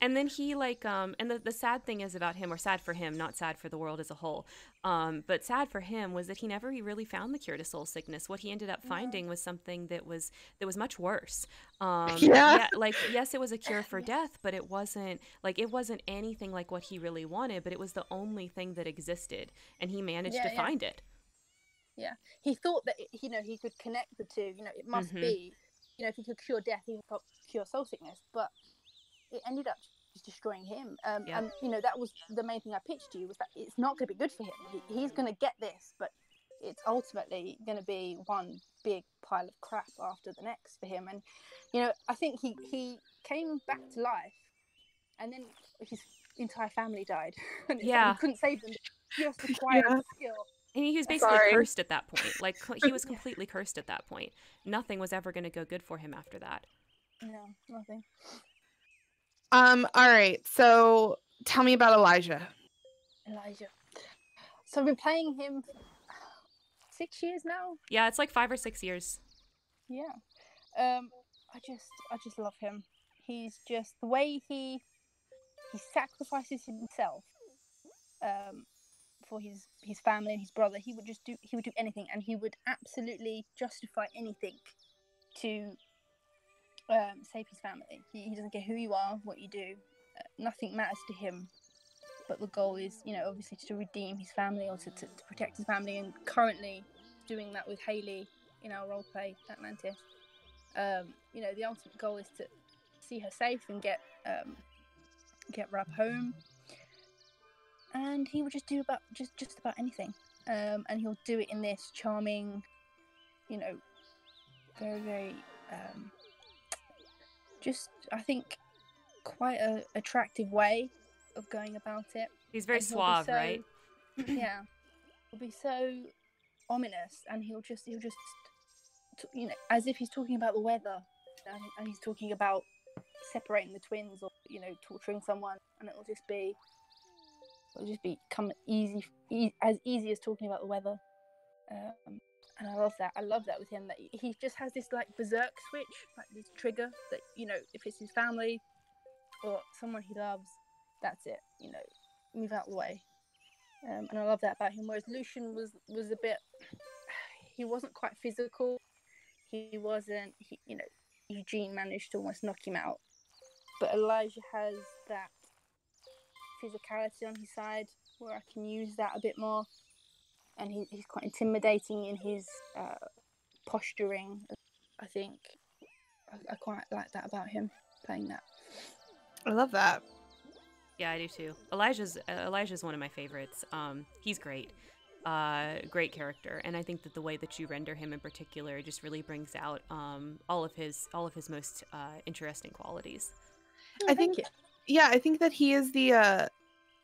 And then he like um and the, the sad thing is about him or sad for him not sad for the world as a whole um but sad for him was that he never really found the cure to soul sickness what he ended up finding was something that was that was much worse um Yeah. like yes it was a cure for death but it wasn't like it wasn't anything like what he really wanted but it was the only thing that existed and he managed Yeah, to yeah. find it Yeah. He thought that you know he could connect the two. You know, it must Mhm. be, you know, if he could cure death, he could cure soul sickness. But it ended up just destroying him. Um, Yeah. And you know that was the main thing I pitched to you was that it's not going to be good for him. He, he's going to get this, but it's ultimately going to be one big pile of crap after the next for him. And you know, I think he he came back to life, and then his entire family died. and it's like Yeah. he couldn't save them. Just acquired Yeah. the skill. and he was basically Sorry. cursed at that point like he was completely cursed at that point nothing was ever going to go good for him after that No, nothing. Um all right so tell me about elijah Elijah. So I've been playing him six years now. yeah it's like five or six years Yeah. Um, I just, I just love him. He's just the way he, he sacrifices himself, um, for his his family and his brother. He would just do, he would do anything, and he would absolutely justify anything, to, um, save his family. He, he doesn't care who you are, what you do. Uh, nothing matters to him. But the goal is, you know, obviously to redeem his family or to, to, to protect his family. And currently, doing that with Haley in our role play Atlantis. Um, you know, the ultimate goal is to see her safe and get um, get Rab home. And he will just do about just just about anything. Um, and he'll do it in this charming, you know, very very um, just I think quite a attractive way of going about it. He's very and he'll be suave so- right? Yeah. He'll be so ominous and he'll just he'll just t- you know as if he's talking about the weather and, and he's talking about separating the twins or you know torturing someone and it'll just be it'll just be come easy e- as easy as talking about the weather. Um, and I love that. I love that with him that he just has this like berserk switch, like this trigger that you know if it's his family or someone he loves, that's it. You know, move out the way. Um, and I love that about him. Whereas Lucian was was a bit, he wasn't quite physical. He wasn't. He, you know, Eugene managed to almost knock him out, but Elijah has that physicality on his side where I can use that a bit more, and he, he's quite intimidating in his uh, posturing. I think I, I quite like that about him playing that. i love that Yeah, I do too. Elijah's uh, Elijah's one of my favorites. Um, he's great, uh, great character, and I think that the way that you render him in particular just really brings out um, all of his all of his most uh, interesting qualities. Oh, I thank think- yeah i think that he is the uh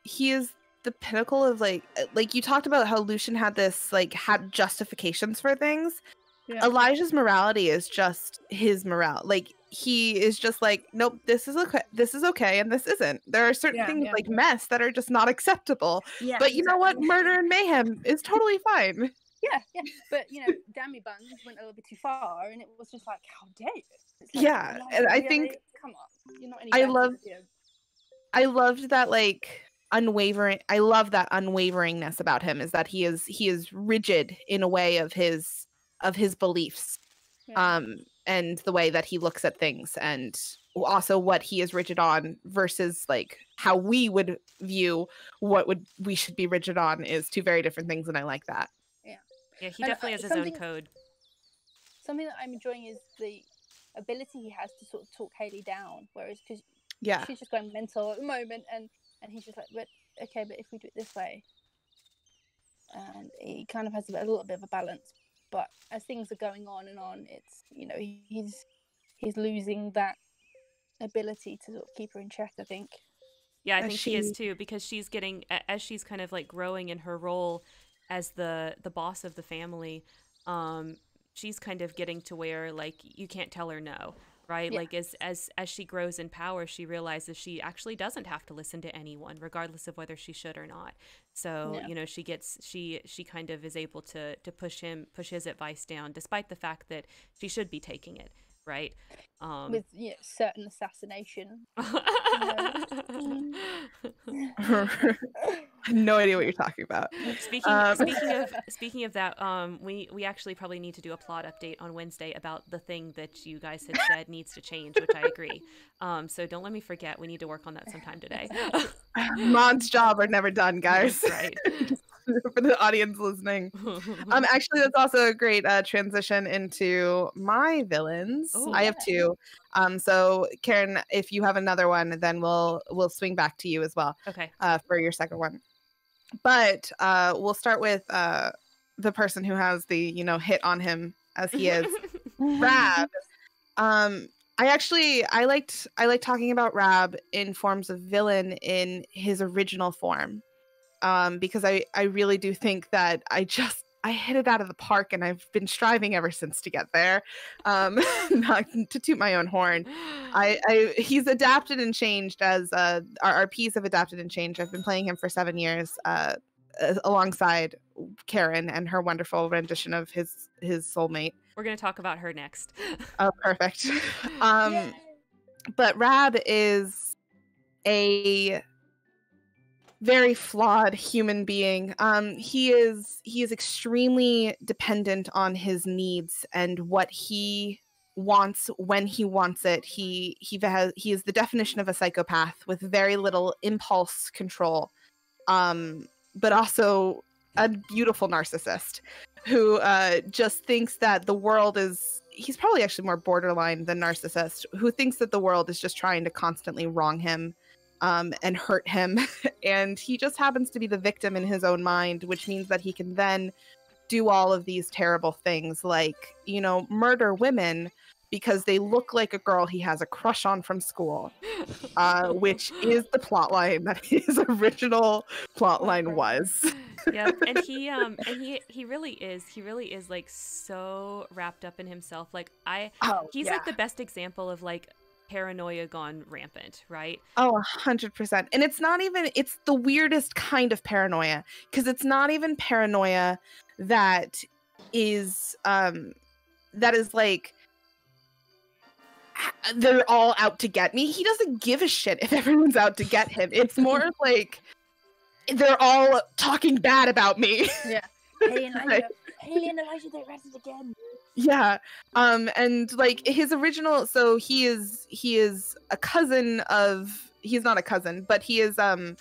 he is the pinnacle of like uh, like you talked about how lucian had this like had justifications for things Yeah. elijah's morality is just his morale like he is just like nope this is okay this is okay and this isn't there are certain Yeah, things yeah. like mess that are just not acceptable Yeah, but you know what murder and mayhem is totally fine Yeah, yeah. But you know, Dammy Buns went a little bit too far, and it was just like, how dare you? Like, Yeah, "Elijah, and I really? think- come on, you're not any. I love- I loved that like unwavering I love that unwaveringness about him is that he is he is rigid in a way of his of his beliefs Yeah. um and the way that he looks at things and also what he is rigid on versus like how we would view what would we should be rigid on is two very different things and I like that. Yeah, Yeah he And, definitely uh, has his own code. Something that I'm enjoying is the ability he has to sort of talk Haley down, whereas because Yeah. she's just going mental at the moment, and and he's just like, but okay, but if we do it this way, and he kind of has a, bit- a little bit of a balance but as things are going on and on, it's you know he's he's losing that ability to sort of keep her in check. I think. Yeah, I As think she is too because she's getting as she's kind of like growing in her role as the the boss of the family. Um, she's kind of getting to where like you can't tell her no, right? Yeah. Like as as as she grows in power, she realizes she actually doesn't have to listen to anyone, regardless of whether she should or not. So Yeah. you know she gets she she kind of is able to to push him push his advice down, despite the fact that she should be taking it, right? Um, With you know, certain assassination. I have no idea what you're talking about. Speaking Um, speaking of speaking of that, um, we we actually probably need to do a plot update on Wednesday about the thing that you guys had said needs to change, which I agree. Um, so don't let me forget. We need to work on that sometime today. Mon's job are never done, guys. right. For the audience listening. Um, actually, that's also a great uh, transition into my villains. Oh. I have two. Um, so Karen, if you have another one, then we'll we'll swing back to you as well okay. uh, for your second one. But uh, we'll start with uh, the person who has the you know hit on him as he is Rab. Um, I actually I liked I like talking about Rab in forms of villain in his original form, um, because I I really do think that I just I hit it out of the park and I've been striving ever since to get there. Um, not to toot my own horn. I, I he's adapted and changed as uh, our RPs have adapted and changed. I've been playing him for seven years, uh, uh, alongside Karen and her wonderful rendition of his his soulmate. We're gonna talk about her next. Oh, perfect. um, Yay. but Rab is a very flawed human being. Um, he is he is extremely dependent on his needs and what he wants when he wants it. He he has he is the definition of a psychopath with very little impulse control, um, but also a beautiful narcissist who uh, just thinks that the world is he's probably actually more borderline than narcissist who thinks that the world is just trying to constantly wrong him um, and hurt him. And he just happens to be the victim in his own mind which means that he can then do all of these terrible things like you know murder women because they look like a girl he has a crush on from school uh, which is the plot line that his original plot line was. Yeah and he um and he he really is he really is like so wrapped up in himself like i oh he's like the best example of like paranoia gone rampant right Oh, a hundred percent. And it's not even it's the weirdest kind of paranoia. Because it's not even paranoia that is um that is like "Ah, they're all out to get me. He doesn't give a shit if everyone's out to get him. It's more like they're all talking bad about me. Haley and Elijah, Haley and Elijah, they're at it again. yeah um and like his original so he is he is a cousin of he's not a cousin but he is um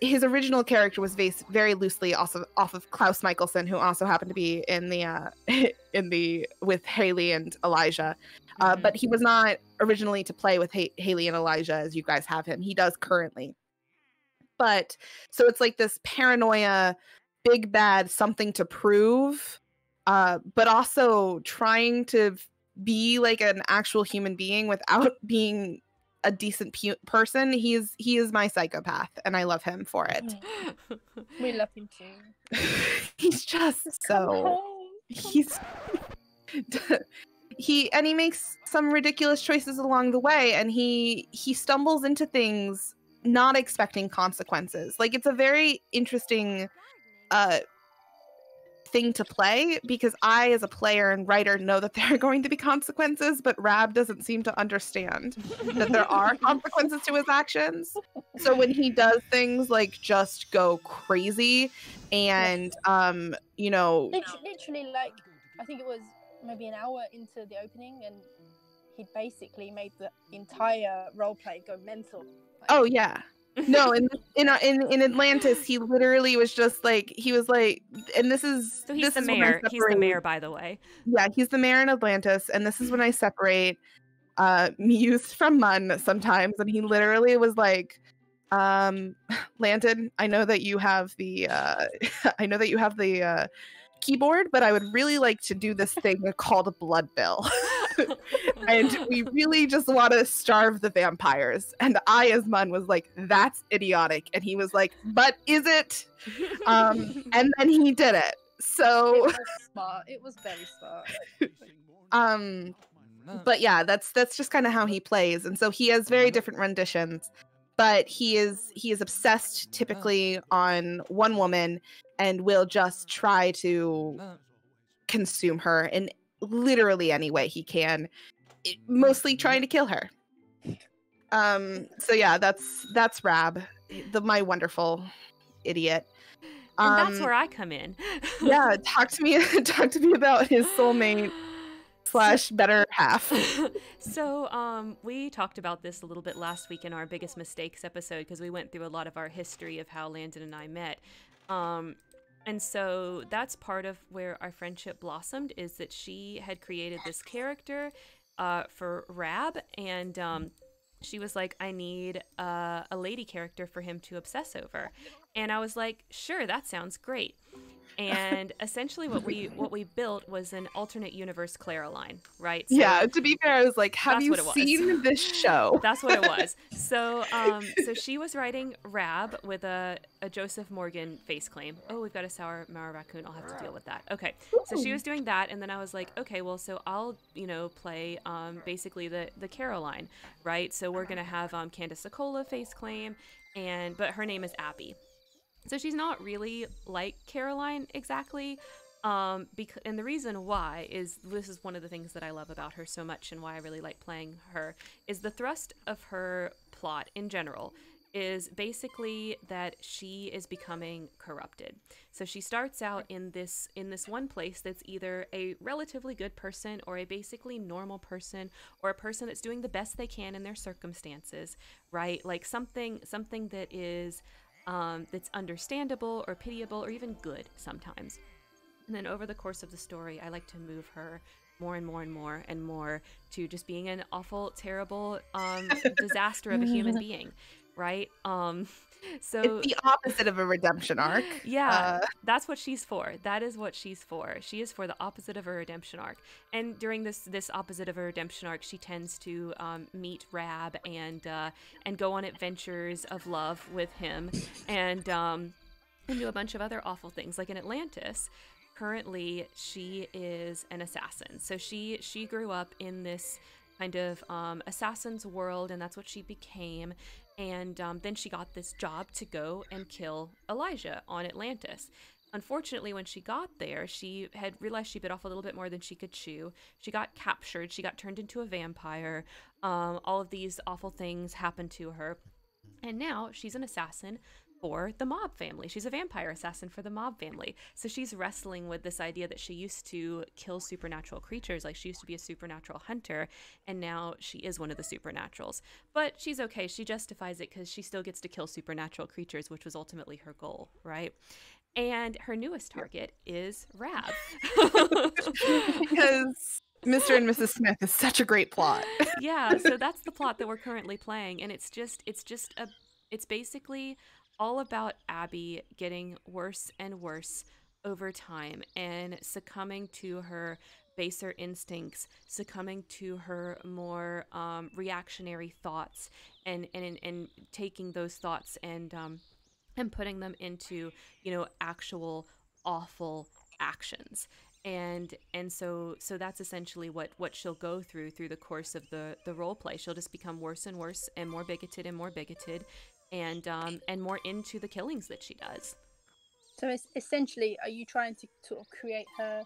his original character was based very loosely also off of Klaus Mikaelson, who also happened to be in the uh, in the with Haley and Elijah. Uh, Mhm. but he was not originally to play with ha- Haley and Elijah as you guys have him. He does currently. But so it's like this paranoia, big bad, something to prove, uh, but also trying to be like an actual human being without being a decent pu- person. He is he is my psychopath, and I love him for it. We love him too. He's just Come so he's he and he makes some ridiculous choices along the way and he he stumbles into things not expecting consequences like it's a very interesting uh thing to play because i as a player and writer know that there are going to be consequences but rab doesn't seem to understand that there are consequences to his actions so when he does things like just go crazy and um you know Lit- literally, like I think it was maybe an hour into the opening, and he basically made the entire role play go mental. Like, Oh yeah. No, in in uh, in in Atlantis, he literally was just like he was like, and this is so he's this the is when I mayor he's the mayor by the way Yeah, he's the mayor in Atlantis, and this is when I separate uh Muse from Mun sometimes, and he literally was like, um, Landon, I know that you have the uh, I know that you have the uh keyboard, but I would really like to do this thing called Blood Bill. and we really just want to starve the vampires. And I, as Mun, was like, that's idiotic. And he was like, but is it? Um, and then he did it. So It was smart. It was very smart. um but yeah that's that's just kind of how he plays and so he has very different renditions but he is he is obsessed typically on one woman and will just try to consume her in literally any way he can mostly trying to kill her um so yeah that's that's rab the my wonderful idiot and that's Um, where I come in. yeah talk to me talk to me about his soulmate slash better half so um we talked about this a little bit last week in our biggest mistakes episode because we went through a lot of our history of how Landon and I met. Um and so that's part of where our friendship blossomed is that she had created this character uh, for Rab and um she was like, I need uh, a lady character for him to obsess over. And I was like, sure, that sounds great. And essentially what we what we built was an alternate universe Klaroline, right? So yeah to be fair i was like have you what it was. seen this show That's what it was. So um so she was writing Rab with a, a Joseph Morgan face claim. Oh, we've got a sour Mara raccoon. I'll have to deal with that. Okay. So she was doing that and then I was like, okay, well so I'll, you know, play um basically the the Caroline, right? So we're going to have um Candice Accola face claim and but her name is Abby. So she's not really like Caroline exactly. Um, because and the reason why is this is one of the things that I love about her so much and why I really like playing her is the thrust of her plot in general is basically that she is becoming corrupted. So she starts out in this in this one place that's either a relatively good person or a basically normal person or a person that's doing the best they can in their circumstances, right? Like something something that is um, that's understandable or pitiable or even good sometimes. And then over the course of the story, I like to move her more and more and more and more to just being an awful, terrible um, disaster of a human being, right? Um, so it's the opposite of a redemption arc yeah, Uh, that's what she's for. That is what she's for. She is for the opposite of a redemption arc. And during this this opposite of a redemption arc, she tends to um, meet Rab and uh, and go on adventures of love with him, and um, and do a bunch of other awful things. Like in Atlantis, currently she is an assassin. So she she grew up in this kind of um, assassin's world, and that's what she became. And um, then she got this job to go and kill Elijah on Atlantis. Unfortunately, when she got there, she had realized she bit off a little bit more than she could chew. She got captured. She got turned into a vampire. Um, all of these awful things happened to her. And now she's an assassin for the mob family. She's a vampire assassin for the mob family. So she's wrestling with this idea that she used to kill supernatural creatures. Like she used to be a supernatural hunter, and now she is one of the supernaturals. But she's okay. She justifies it because she still gets to kill supernatural creatures, which was ultimately her goal, right? And her newest target is Rab. because Mr. and Mrs. Smith is such a great plot. yeah so that's the plot that we're currently playing and it's just it's just a it's basically all about abby getting worse and worse over time and succumbing to her baser instincts succumbing to her more um, reactionary thoughts and, and and taking those thoughts and um, and putting them into you know actual awful actions. And and so so that's essentially what what she'll go through through the course of the the role play. She'll just become worse and worse and more bigoted and more bigoted and um and more into the killings that she does So it's essentially, are you trying to sort of create her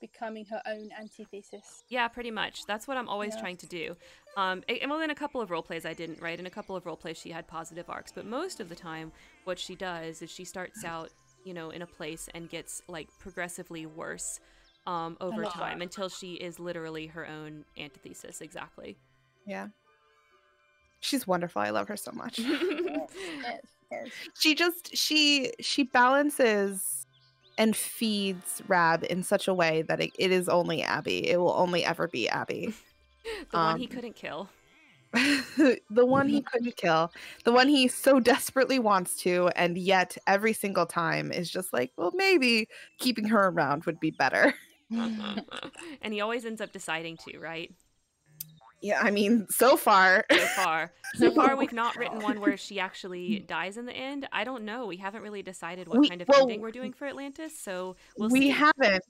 becoming her own antithesis? yeah pretty much that's what i'm always Yeah. trying to do um and well in a couple of role plays i didn't right in a couple of role plays she had positive arcs but most of the time what she does is she starts out you know in a place and gets like progressively worse um over time that. until she is literally her own antithesis exactly Yeah. She's wonderful. I love her so much. Yes, yes, yes. she just she she balances and feeds Rab in such a way that it, it is only Abby. It will only ever be Abby. the one he Um, couldn't kill the one he couldn't kill, the one he so desperately wants to, and yet every single time is just like, well, maybe keeping her around would be better. and he always ends up deciding to, right? Yeah, I mean, so far. So far. So far, we've not written one where she actually dies in the end. I don't know. We haven't really decided what We- kind of well, ending we're doing for Atlantis, so we'll we see. haven't.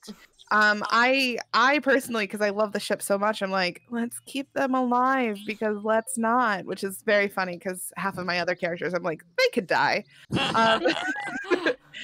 Um, I I personally, because I love the ship so much, I'm like, let's keep them alive because let's not. Which is very funny because half of my other characters, I'm like, they could die. Um,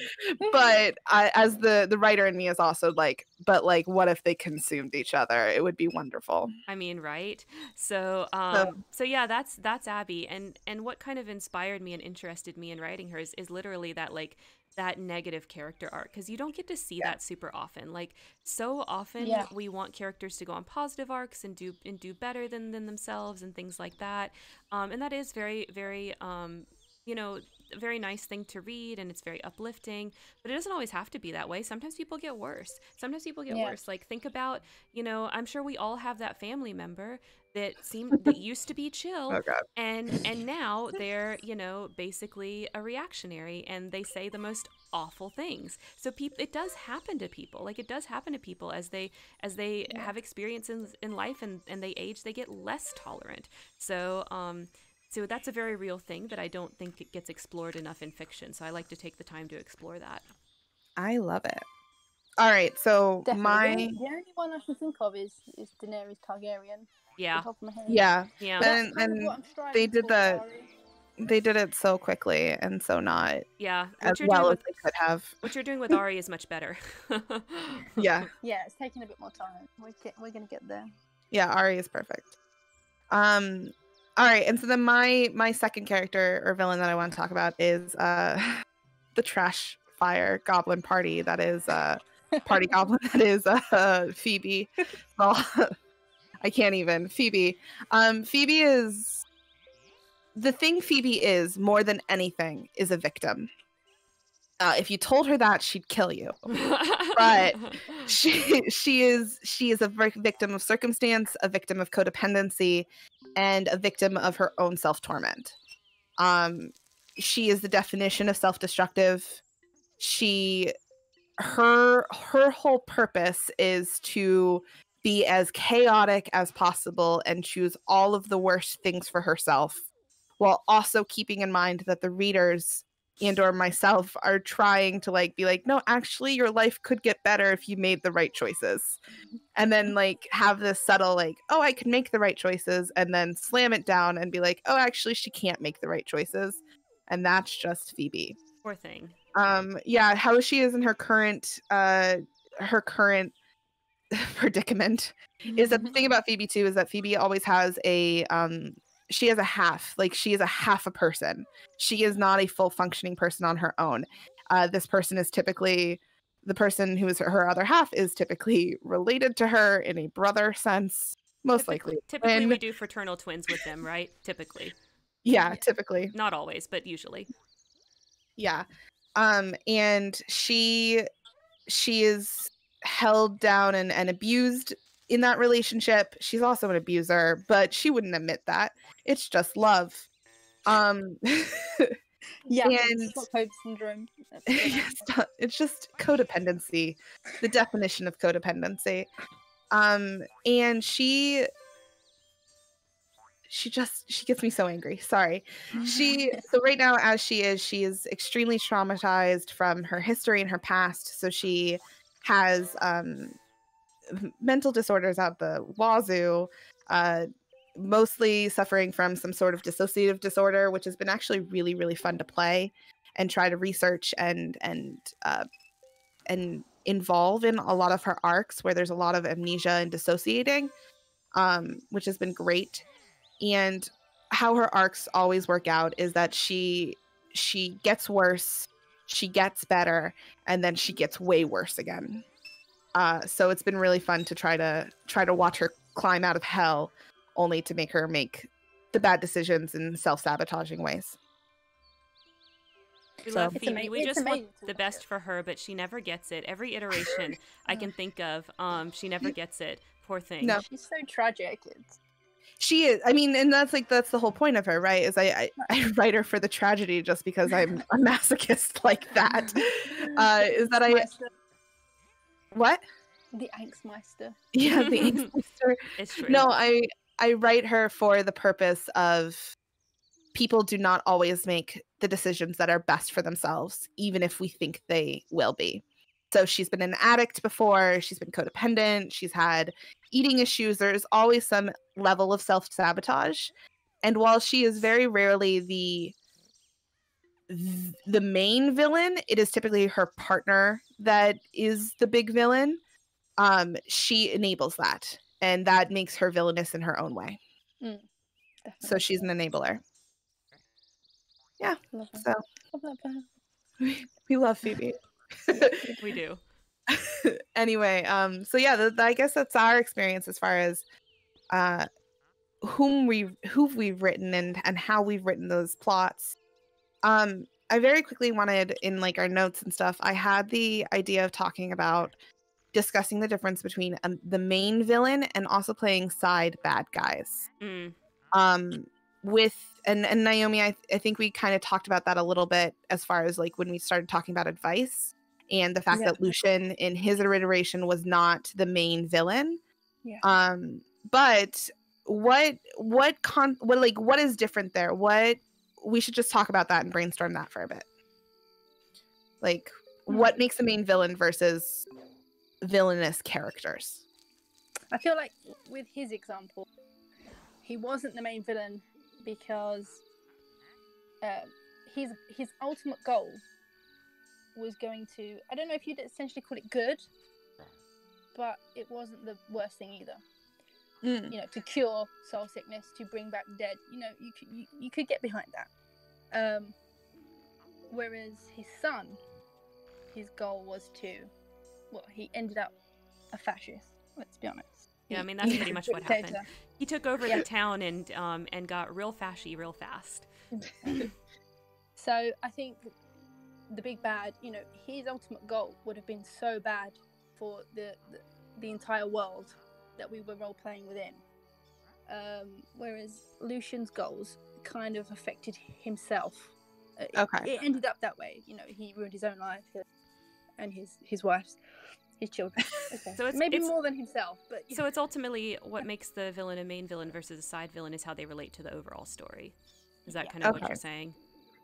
but I, as the the writer in me is also like, but like, what if they consumed each other? It would be wonderful. I mean, right? So, um, so yeah, that's that's Abby, and and what kind of inspired me and interested me in writing her is, is literally that like that negative character arc because you don't get to see Yeah. that super often. Like so often, Yeah. we want characters to go on positive arcs and do and do better than than themselves and things like that. Um, and that is very very um, you know a very nice thing to read and it's very uplifting but it doesn't always have to be that way. Sometimes people get worse. Sometimes people get Yeah. worse. Like think about you know i'm sure we all have that family member that seemed that used to be chill Oh and and now they're you know basically a reactionary and they say the most awful things. So people it does happen to people. Like it does happen to people as they as they have experiences in life and and they age they get less tolerant. So um so that's a very real thing that i don't think it gets explored enough in fiction so i like to take the time to explore that I love it. All right, so Definitely. my The, only, one I can think of is is Daenerys Targaryen. yeah The top of my head. yeah, yeah That's And- and what I'm striving they did for, the- they did it so quickly and so not yeah as what you're well doing as with they could have. what you're doing with ari is much better Yeah. Yeah, it's taking a bit more time. We're get, we're gonna get there. Yeah, Ari is perfect. Um all right, and so then my my second character or villain that I want to talk about is uh the trash fire goblin party that is uh party goblin that is uh Phoebe. Well, I can't even. Phoebe. Um Phoebe is the thing Phoebe is more than anything is a victim. Uh, if you told her that, she'd kill you. But she she is she is a victim of circumstance a victim of codependency and a victim of her own self-torment. Um she is the definition of self-destructive. She her her whole purpose is to be as chaotic as possible and choose all of the worst things for herself while also keeping in mind that the readers and or myself are trying to like be like no actually your life could get better if you made the right choices. And then like have this subtle like oh i can make the right choices and then slam it down and be like oh actually she can't make the right choices. And that's just phoebe. Poor thing. Um yeah how she is in her current uh her current predicament is that the thing about Phoebe too is that Phoebe always has a um she is a half like she is a half a person. She is not a full functioning person on her own. Uh this person is typically the person who is her other half is typically related to her in a brother sense, most typically, likely. typically we do fraternal twins with them right typically Yeah, typically. not always but usually Yeah. Um and she she is held down and, and abused in that relationship. She's also an abuser, but she wouldn't admit that. It's just love. Um Yeah, And- Stockholm syndrome. it's, it's just codependency, the definition of codependency. Um and she she just she gets me so angry. Sorry. she so right now as she is she is extremely traumatized from her history and her past so she has um mental disorders out the wazoo uh mostly suffering from some sort of dissociative disorder which has been actually really really fun to play and try to research and and uh and involve in a lot of her arcs where there's a lot of amnesia and dissociating um which has been great. And how her arcs always work out is that she she gets worse she gets better and then she gets way worse again uh, so it's been really fun to try to try to watch her climb out of hell only to make her make the bad decisions in self-sabotaging ways. We So- love It's phoebe. ama- we just want the best for her but she never gets it. Every iteration i can think of um she never gets it. Poor thing. No. She's so tragic. It's she is i mean and that's like that's the whole point of her right is i i, I write her for the tragedy just because i'm a masochist like that. Uh is that i Meister, what the Angstmeister. yeah the Angstmeister. It's true. no i i write her for the purpose of people do not always make the decisions that are best for themselves even if we think they will be so she's been an addict before she's been codependent she's had eating issues there's always some level of self-sabotage and while she is very rarely the th- the main villain it is typically her partner that is the big villain um she enables that and that makes her villainous in her own way. So she's an enabler. Love so Love we love phoebe. We do. anyway um so yeah th- i guess that's our experience as far as uh whom we who we've written and and how we've written those plots um i very quickly wanted in like our notes and stuff i had the idea of talking about discussing the difference between um, the main villain and also playing side bad guys Mm. um with and and naomi i, I think we kind of talked about that a little bit as far as like when we started talking about advice and the fact Yeah. that lucian in his iteration was not the main villain Yeah. um but what what con what like what is different there what we should just talk about that and brainstorm that for a bit. Like what makes the main villain versus villainous characters? I feel like with his example, he wasn't the main villain because um, his his ultimate goal was going to I don't know if you'd essentially call it good, but it wasn't the worst thing either. Mm, You know, to cure soul sickness, to bring back dead. You know, you could you, you could get behind that. Um, whereas his son, his goal was to, well, he ended up a fascist. Let's be honest. Yeah, I mean that's pretty much what happened. He took over Yeah. the town and um and got real fashy real fast. so I think the big bad, you know, his ultimate goal would have been so bad for the the, the entire world that we were role playing within. Um, whereas Lucian's goals kind of affected himself. Uh, it- Okay. It ended up that way. You know, he ruined his own life and his his wife's, his children. Okay. So it's- maybe it's- more than himself, but you So it's ultimately what makes the villain a main villain versus a side villain is how they relate to the overall story. Is that Yeah. kind of what you're saying?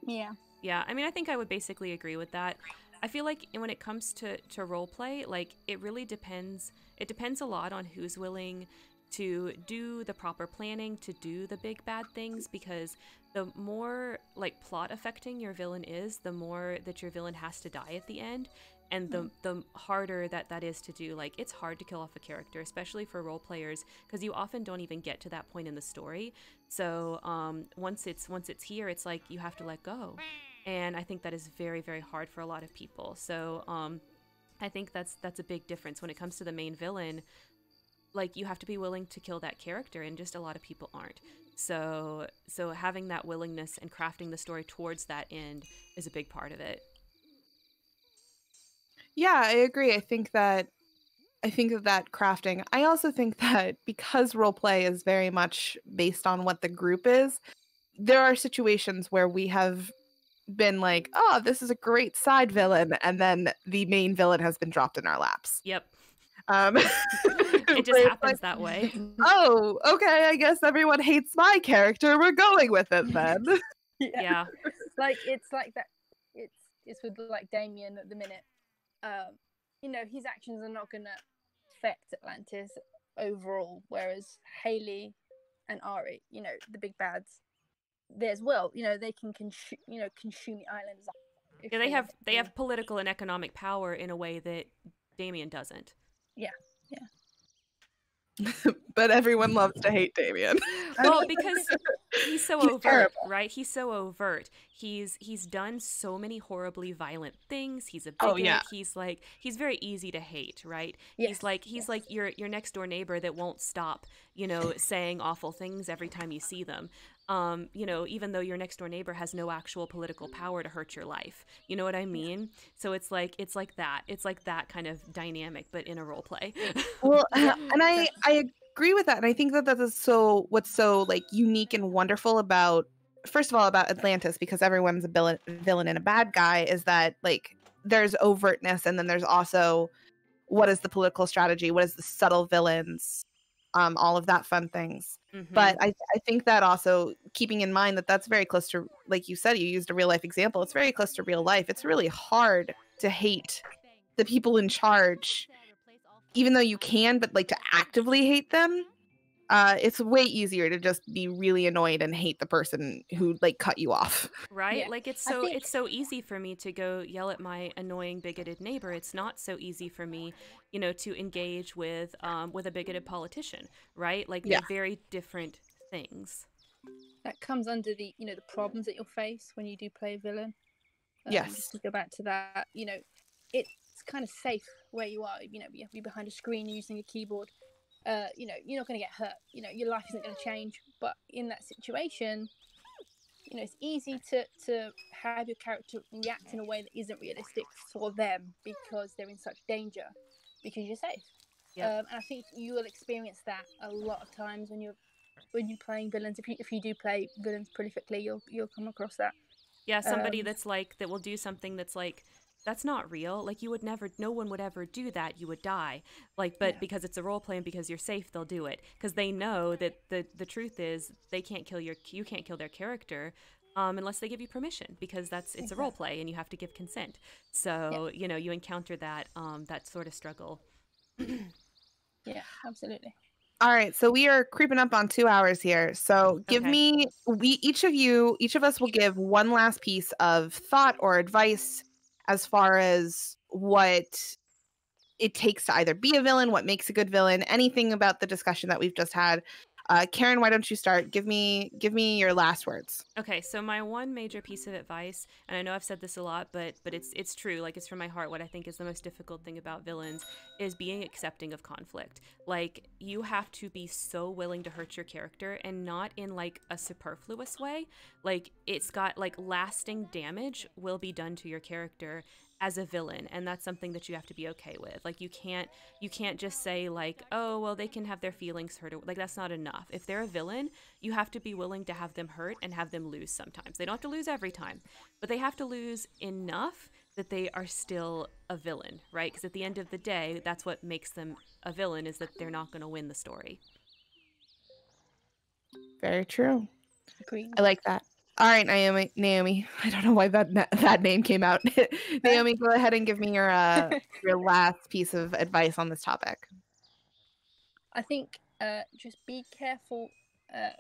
yeah. Yeah, I mean, I think I would basically agree with that. I feel like when it comes to to role play, like it really depends. It depends a lot on who's willing to do the proper planning to do the big bad things because the more like plot affecting your villain is, the more that your villain has to die at the end and the the harder that that is to do. Like it's hard to kill off a character, especially for role players because you often don't even get to that point in the story. So, um once it's once it's here, it's like you have to let go and i think that is very very hard for a lot of people so um i think that's that's a big difference when it comes to the main villain like you have to be willing to kill that character and just a lot of people aren't so so having that willingness and crafting the story towards that end is a big part of it Yeah, I agree. I think that I think that that crafting. I also think that because role play is very much based on what the group is, there are situations where we have been like, "Oh, this is a great side villain," and then the main villain has been dropped in our laps. yep Um, it just happens like, that way Oh, okay. I guess everyone hates my character. We're going with it then. yeah like it's like that it's it's with like damien at the minute um you know his actions are not gonna affect atlantis overall whereas haley and ari you know the big bads they as well you know they can consume you know consume the island as a- if yeah they have they have political and economic power in a way that damien doesn't Yeah, yeah. but everyone loves to hate Damien. well because he's so He's overt terrible. right he's so overt he's he's done so many horribly violent things he's a bigot Oh, yeah. he's like he's very easy to hate right Yes, he's like he's yes. like your your next door neighbor that won't stop you know saying awful things every time you see them um you know even though your next door neighbor has no actual political power to hurt your life. You know what i mean? So it's like it's like that. It's like that kind of dynamic but in a role play. Well, and I I agree with that, and I think that that is so what's so like unique and wonderful about first of all about Atlantis because everyone's a villain, villain and a bad guy is that like there's overtness and then there's also what is the political strategy, what is the subtle villains, um, all of that fun things. Mhm. But I, I think that also keeping in mind that that's very close to, like you said, you used a real life example. It's very close to real life. It's really hard to hate the people in charge, even though you can, but like to actively hate them. Uh, it's way easier to just be really annoyed and hate the person who like cut you off. right Yeah. like it's so think- it's so easy for me to go yell at my annoying bigoted neighbor it's not so easy for me you know to engage with um with a bigoted politician right like Yeah. they're very different things that comes under the you know the problems that you'll face when you do play a villain. Um, Yes. Just to go back to that, you know, it's kind of safe where you are. You know, you have to be behind a screen using a keyboard. Uh, you know, you're not going to get hurt. You know, your life isn't going to change. But in that situation, you know, it's easy to to have your character react in a way that isn't realistic for them because they're in such danger because you're safe. Yep. Um, and I think you will experience that a lot of times when you're when you're playing villains. If you if you do play villains prolifically, you'll you'll come across that. yeah somebody Um, that's like that will do something that's like that's not real like you would never no one would ever do that you would die like but Yeah. because it's a role play and because you're safe they'll do it because they know that the the truth is they can't kill your you can't kill their character um, unless they give you permission because that's it's a role play and you have to give consent so you know you encounter that um, that sort of struggle Yeah, absolutely. All right, so we are creeping up on two hours here. So give Okay. me we each of you, each of us will give one last piece of thought or advice as far as what it takes to either be a villain, what makes a good villain, anything about the discussion that we've just had. Uh, Karen, why don't you start? Give me give me your last words. Okay, so my one major piece of advice, and I know I've said this a lot, but but it's it's true, like it's from my heart. What I think is the most difficult thing about villains is being accepting of conflict. Like you have to be so willing to hurt your character, and not in like a superfluous way. Like it's got like lasting damage will be done to your character as a villain and that's something that you have to be okay with like you can't you can't just say like oh well they can have their feelings hurt like that's not enough if they're a villain you have to be willing to have them hurt and have them lose sometimes they don't have to lose every time but they have to lose enough that they are still a villain right because at the end of the day that's what makes them a villain is that they're not going to win the story Very true. Agreed. I like that. All right, Naomi. Naomi. I don't know why that that name came out. Naomi, go ahead and give me your uh, your last piece of advice on this topic. I think uh, just be careful uh,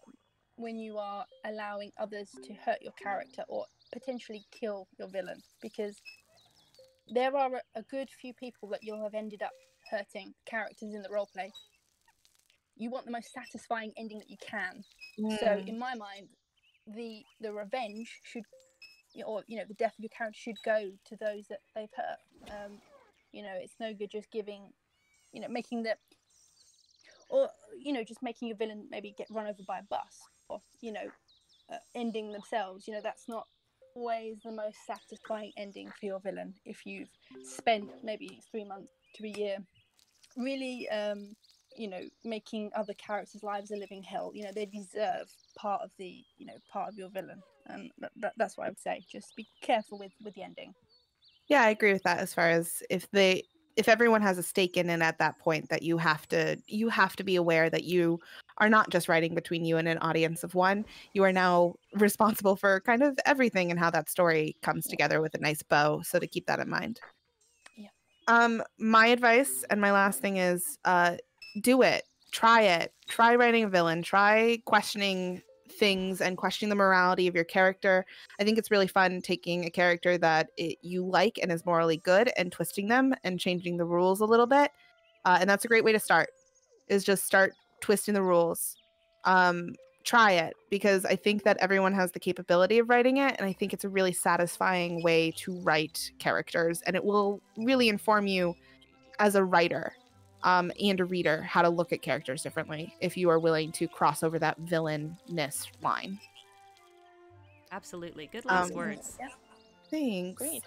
when you are allowing others to hurt your character or potentially kill your villain because there are a, good few people that you'll have ended up hurting characters in the roleplay. You want the most satisfying ending that you can. So Mm. in my mind, the the revenge should, or you know, the death of your character should go to those that they've hurt. Um, you know, it's no good just giving, you know, making the, or you know, just making a villain maybe get run over by a bus, or you know, uh, ending themselves. You know, that's not always the most satisfying ending for your villain. If you've spent maybe three months to a year, really um, you know making other characters lives a living hell you know they deserve part of the you know part of your villain and that, that, that's what i would say just be careful with with the ending Yeah, I agree with that. As far as if they, if everyone has a stake in it at that point, that you have to, you have to be aware that you are not just writing between you and an audience of one. You are now responsible for kind of everything and how that story comes together with a nice bow. So to keep that in mind. Yeah. Um, my advice and my last thing is, uh, do it. Try it. Try writing a villain. Try questioning things and questioning the morality of your character. I think it's really fun taking a character that it, you like and is morally good and twisting them and changing the rules a little bit. Uh, and that's a great way to start. Is just start twisting the rules. Um, try it because I think that everyone has the capability of writing it, and I think it's a really satisfying way to write characters, and it will really inform you as a writer um, and a reader how to look at characters differently if you are willing to cross over that villainness line. absolutely good last Um, words yeah Thanks. Agreed.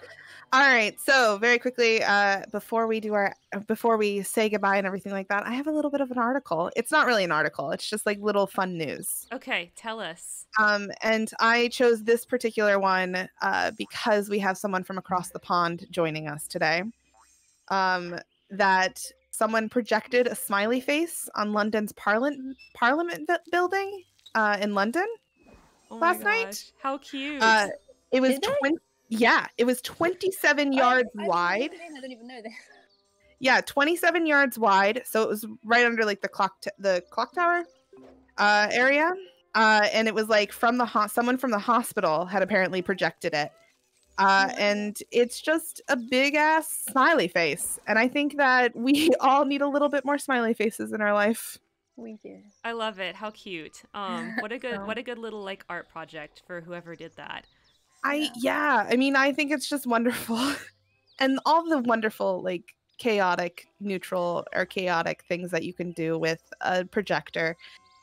All right. So very quickly, uh, before we do our, before we say goodbye and everything like that, I have a little bit of an article. It's not really an article. It's just like little fun news. Okay, tell us. Um, and I chose this particular one uh, because we have someone from across the pond joining us today. Um, that someone projected a smiley face on London's Parliament Parliament building uh, in London. Oh Last night? How cute. Uh, it was 20, yeah, it was 27 yards Oh, I wide. the I don't even know this. Yeah, 27 yards wide. So it was right under like the clock t- the clock tower uh area. Uh and it was like from the ho- someone from the hospital had apparently projected it. Uh and it's just a big ass smiley face. And I think that we all need a little bit more smiley faces in our life. We do. I love it. How cute. Um, what a good, what a good little like art project for whoever did that. I yeah, I mean I think it's just wonderful. and all the wonderful like chaotic neutral or chaotic things that you can do with a projector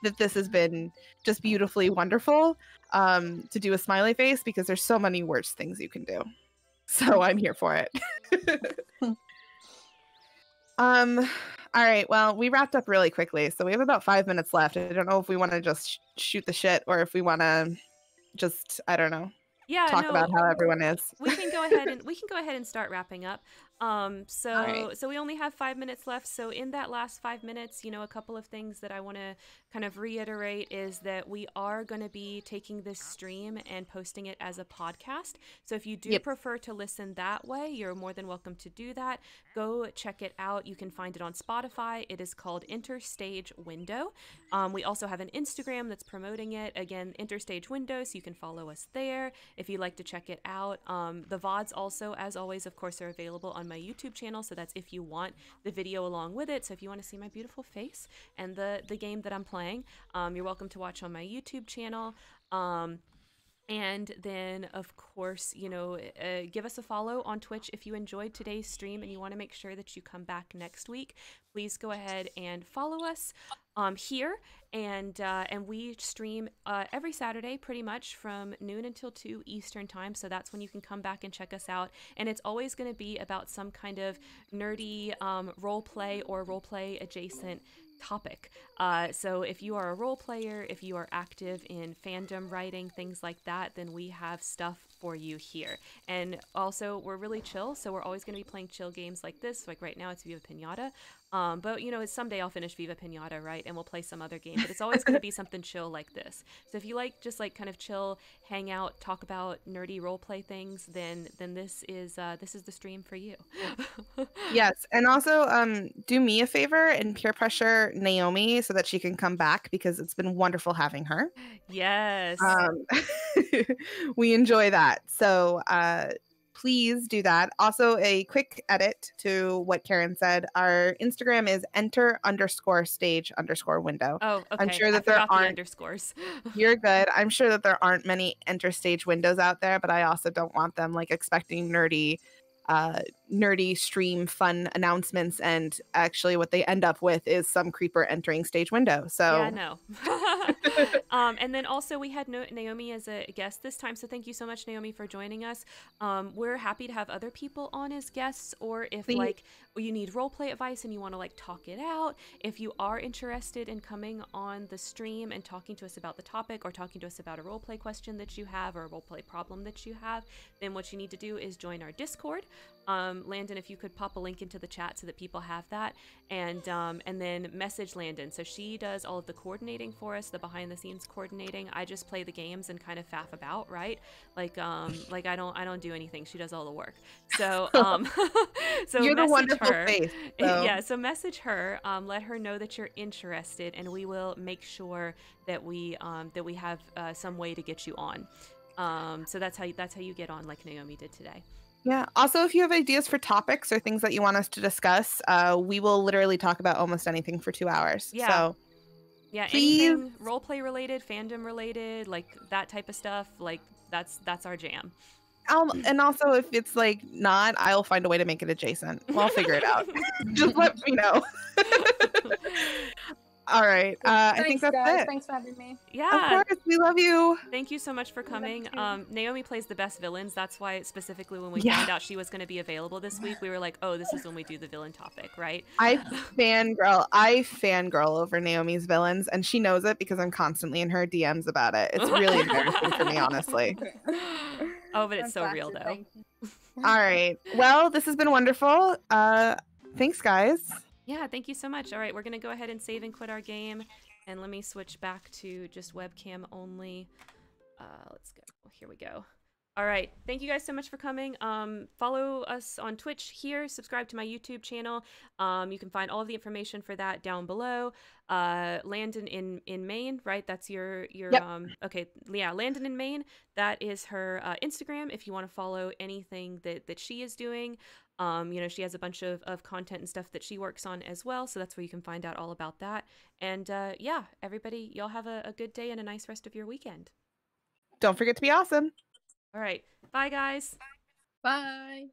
that this has been just beautifully wonderful um to do a smiley face because there's so many worse things you can do. So I'm here for it. um all right, well, we wrapped up really quickly. So we have about 5 minutes left. I don't know if we want to just sh- shoot the shit or if we want to just I don't know, Yeah. talk no, about how everyone is. we can go ahead and we can go ahead and start wrapping up. Um, so right. so we only have five minutes left. So in that last five minutes, you know, a couple of things that I want to kind of reiterate is that we are going to be taking this stream and posting it as a podcast. So if you do Yep. prefer to listen that way, you're more than welcome to do that. Go check it out. You can find it on Spotify. It is called Enter Stage Window. Um, we also have an Instagram that's promoting it. Again, Enter Stage Window, so you can follow us there if you'd like to check it out. Um, the VODs also, as always, of course, are available on my YouTube channel. So that's if you want the video along with it. So if you want to see my beautiful face and the the game that I'm playing, um, you're welcome to watch on my YouTube channel. Um, and then, of course, you know, uh, give us a follow on Twitch if you enjoyed today's stream and you want to make sure that you come back next week. Please go ahead and follow us um, here, and uh, and we stream uh, every Saturday, pretty much from noon until two Eastern time. So that's when you can come back and check us out. And it's always going to be about some kind of nerdy um, role play or role play adjacent topic. Uh, so if you are a role player, if you are active in fandom writing, things like that, then we have stuff for you here. And also, we're really chill, so we're always going to be playing chill games like this. Like right now, it's Viva Pinata. Um, but you know, someday I'll finish Viva Pinata, right? And we'll play some other game. But it's always going to be something chill like this. So if you like just like kind of chill, hang out, talk about nerdy role play things, then then this is uh, this is the stream for you. Yes, and also um do me a favor and peer pressure Naomi so that she can come back because it's been wonderful having her. yes. Um we enjoy that. So uh please do that. Also a quick edit to what Karen said. Our Instagram is enter underscore stage underscore window. oh, okay. I'm sure that there aren't- underscores. You're good. I'm sure that there aren't many enter stage windows out there, but I also don't want them like expecting nerdy uh nerdy stream fun announcements and actually what they end up with is some creeper entering stage window. So Yeah, no. um, and then also we had no- Naomi as a guest this time, so thank you so much, Naomi, for joining us. Um, we're happy to have other people on as guests, or if Please. like you need role play advice and you want to like talk it out, if you are interested in coming on the stream and talking to us about the topic or talking to us about a role play question that you have or a role play problem that you have, then what you need to do is join our Discord. Um, Landon, if you could pop a link into the chat so that people have that, and um, and then message Landon. So she does all of the coordinating for us, the behind the scenes coordinating. I just play the games and kind of faff about, right? Like um, like I don't I don't do anything. She does all the work. So um, so you're the message wonderful her. face. So. Yeah, so message her, um, let her know that you're interested, and we will make sure that we um, that we have uh, some way to get you on. Um, so that's how you, that's how you get on, like Naomi did today. Yeah. Also, if you have ideas for topics or things that you want us to discuss, uh, we will literally talk about almost anything for two hours. Yeah. So Yeah, Please. anything role play related, fandom related, like that type of stuff, like that's that's our jam. I'll, and also if it's like not, I'll find a way to make it adjacent. We'll figure it out. Just let me know. All right. Uh, I think Thanks, that's guys. it. Thanks for having me. Yeah. Of course, we love you. Thank you so much for coming. Um, Naomi plays the best villains. That's why specifically when we Yeah. found out she was going to be available this week, we were like, oh, this is when we do the villain topic, right? I fangirl. I fangirl over Naomi's villains, and she knows it because I'm constantly in her DMs about it. It's really embarrassing for me, honestly. oh, but it's I'm so real though. All right. Well, this has been wonderful. Uh, thanks, guys. Yeah, thank you so much. All right, we're going to go ahead and save and quit our game. And let me switch back to just webcam only. Uh, let's go. Here we go. All right. Thank you guys so much for coming. Um, follow us on Twitch here. Subscribe to my YouTube channel. Um, you can find all of the information for that down below. Uh, Landon in in Maine, right? That's your your Yep. um. Okay, yeah, Landon in Maine. That is her uh, Instagram. If you want to follow anything that that she is doing. Um, you know, she has a bunch of, of content and stuff that she works on as well. So that's where you can find out all about that. And uh, yeah, everybody, y'all have a, a good day and a nice rest of your weekend. Don't forget to be awesome. All right. Bye, guys. Bye.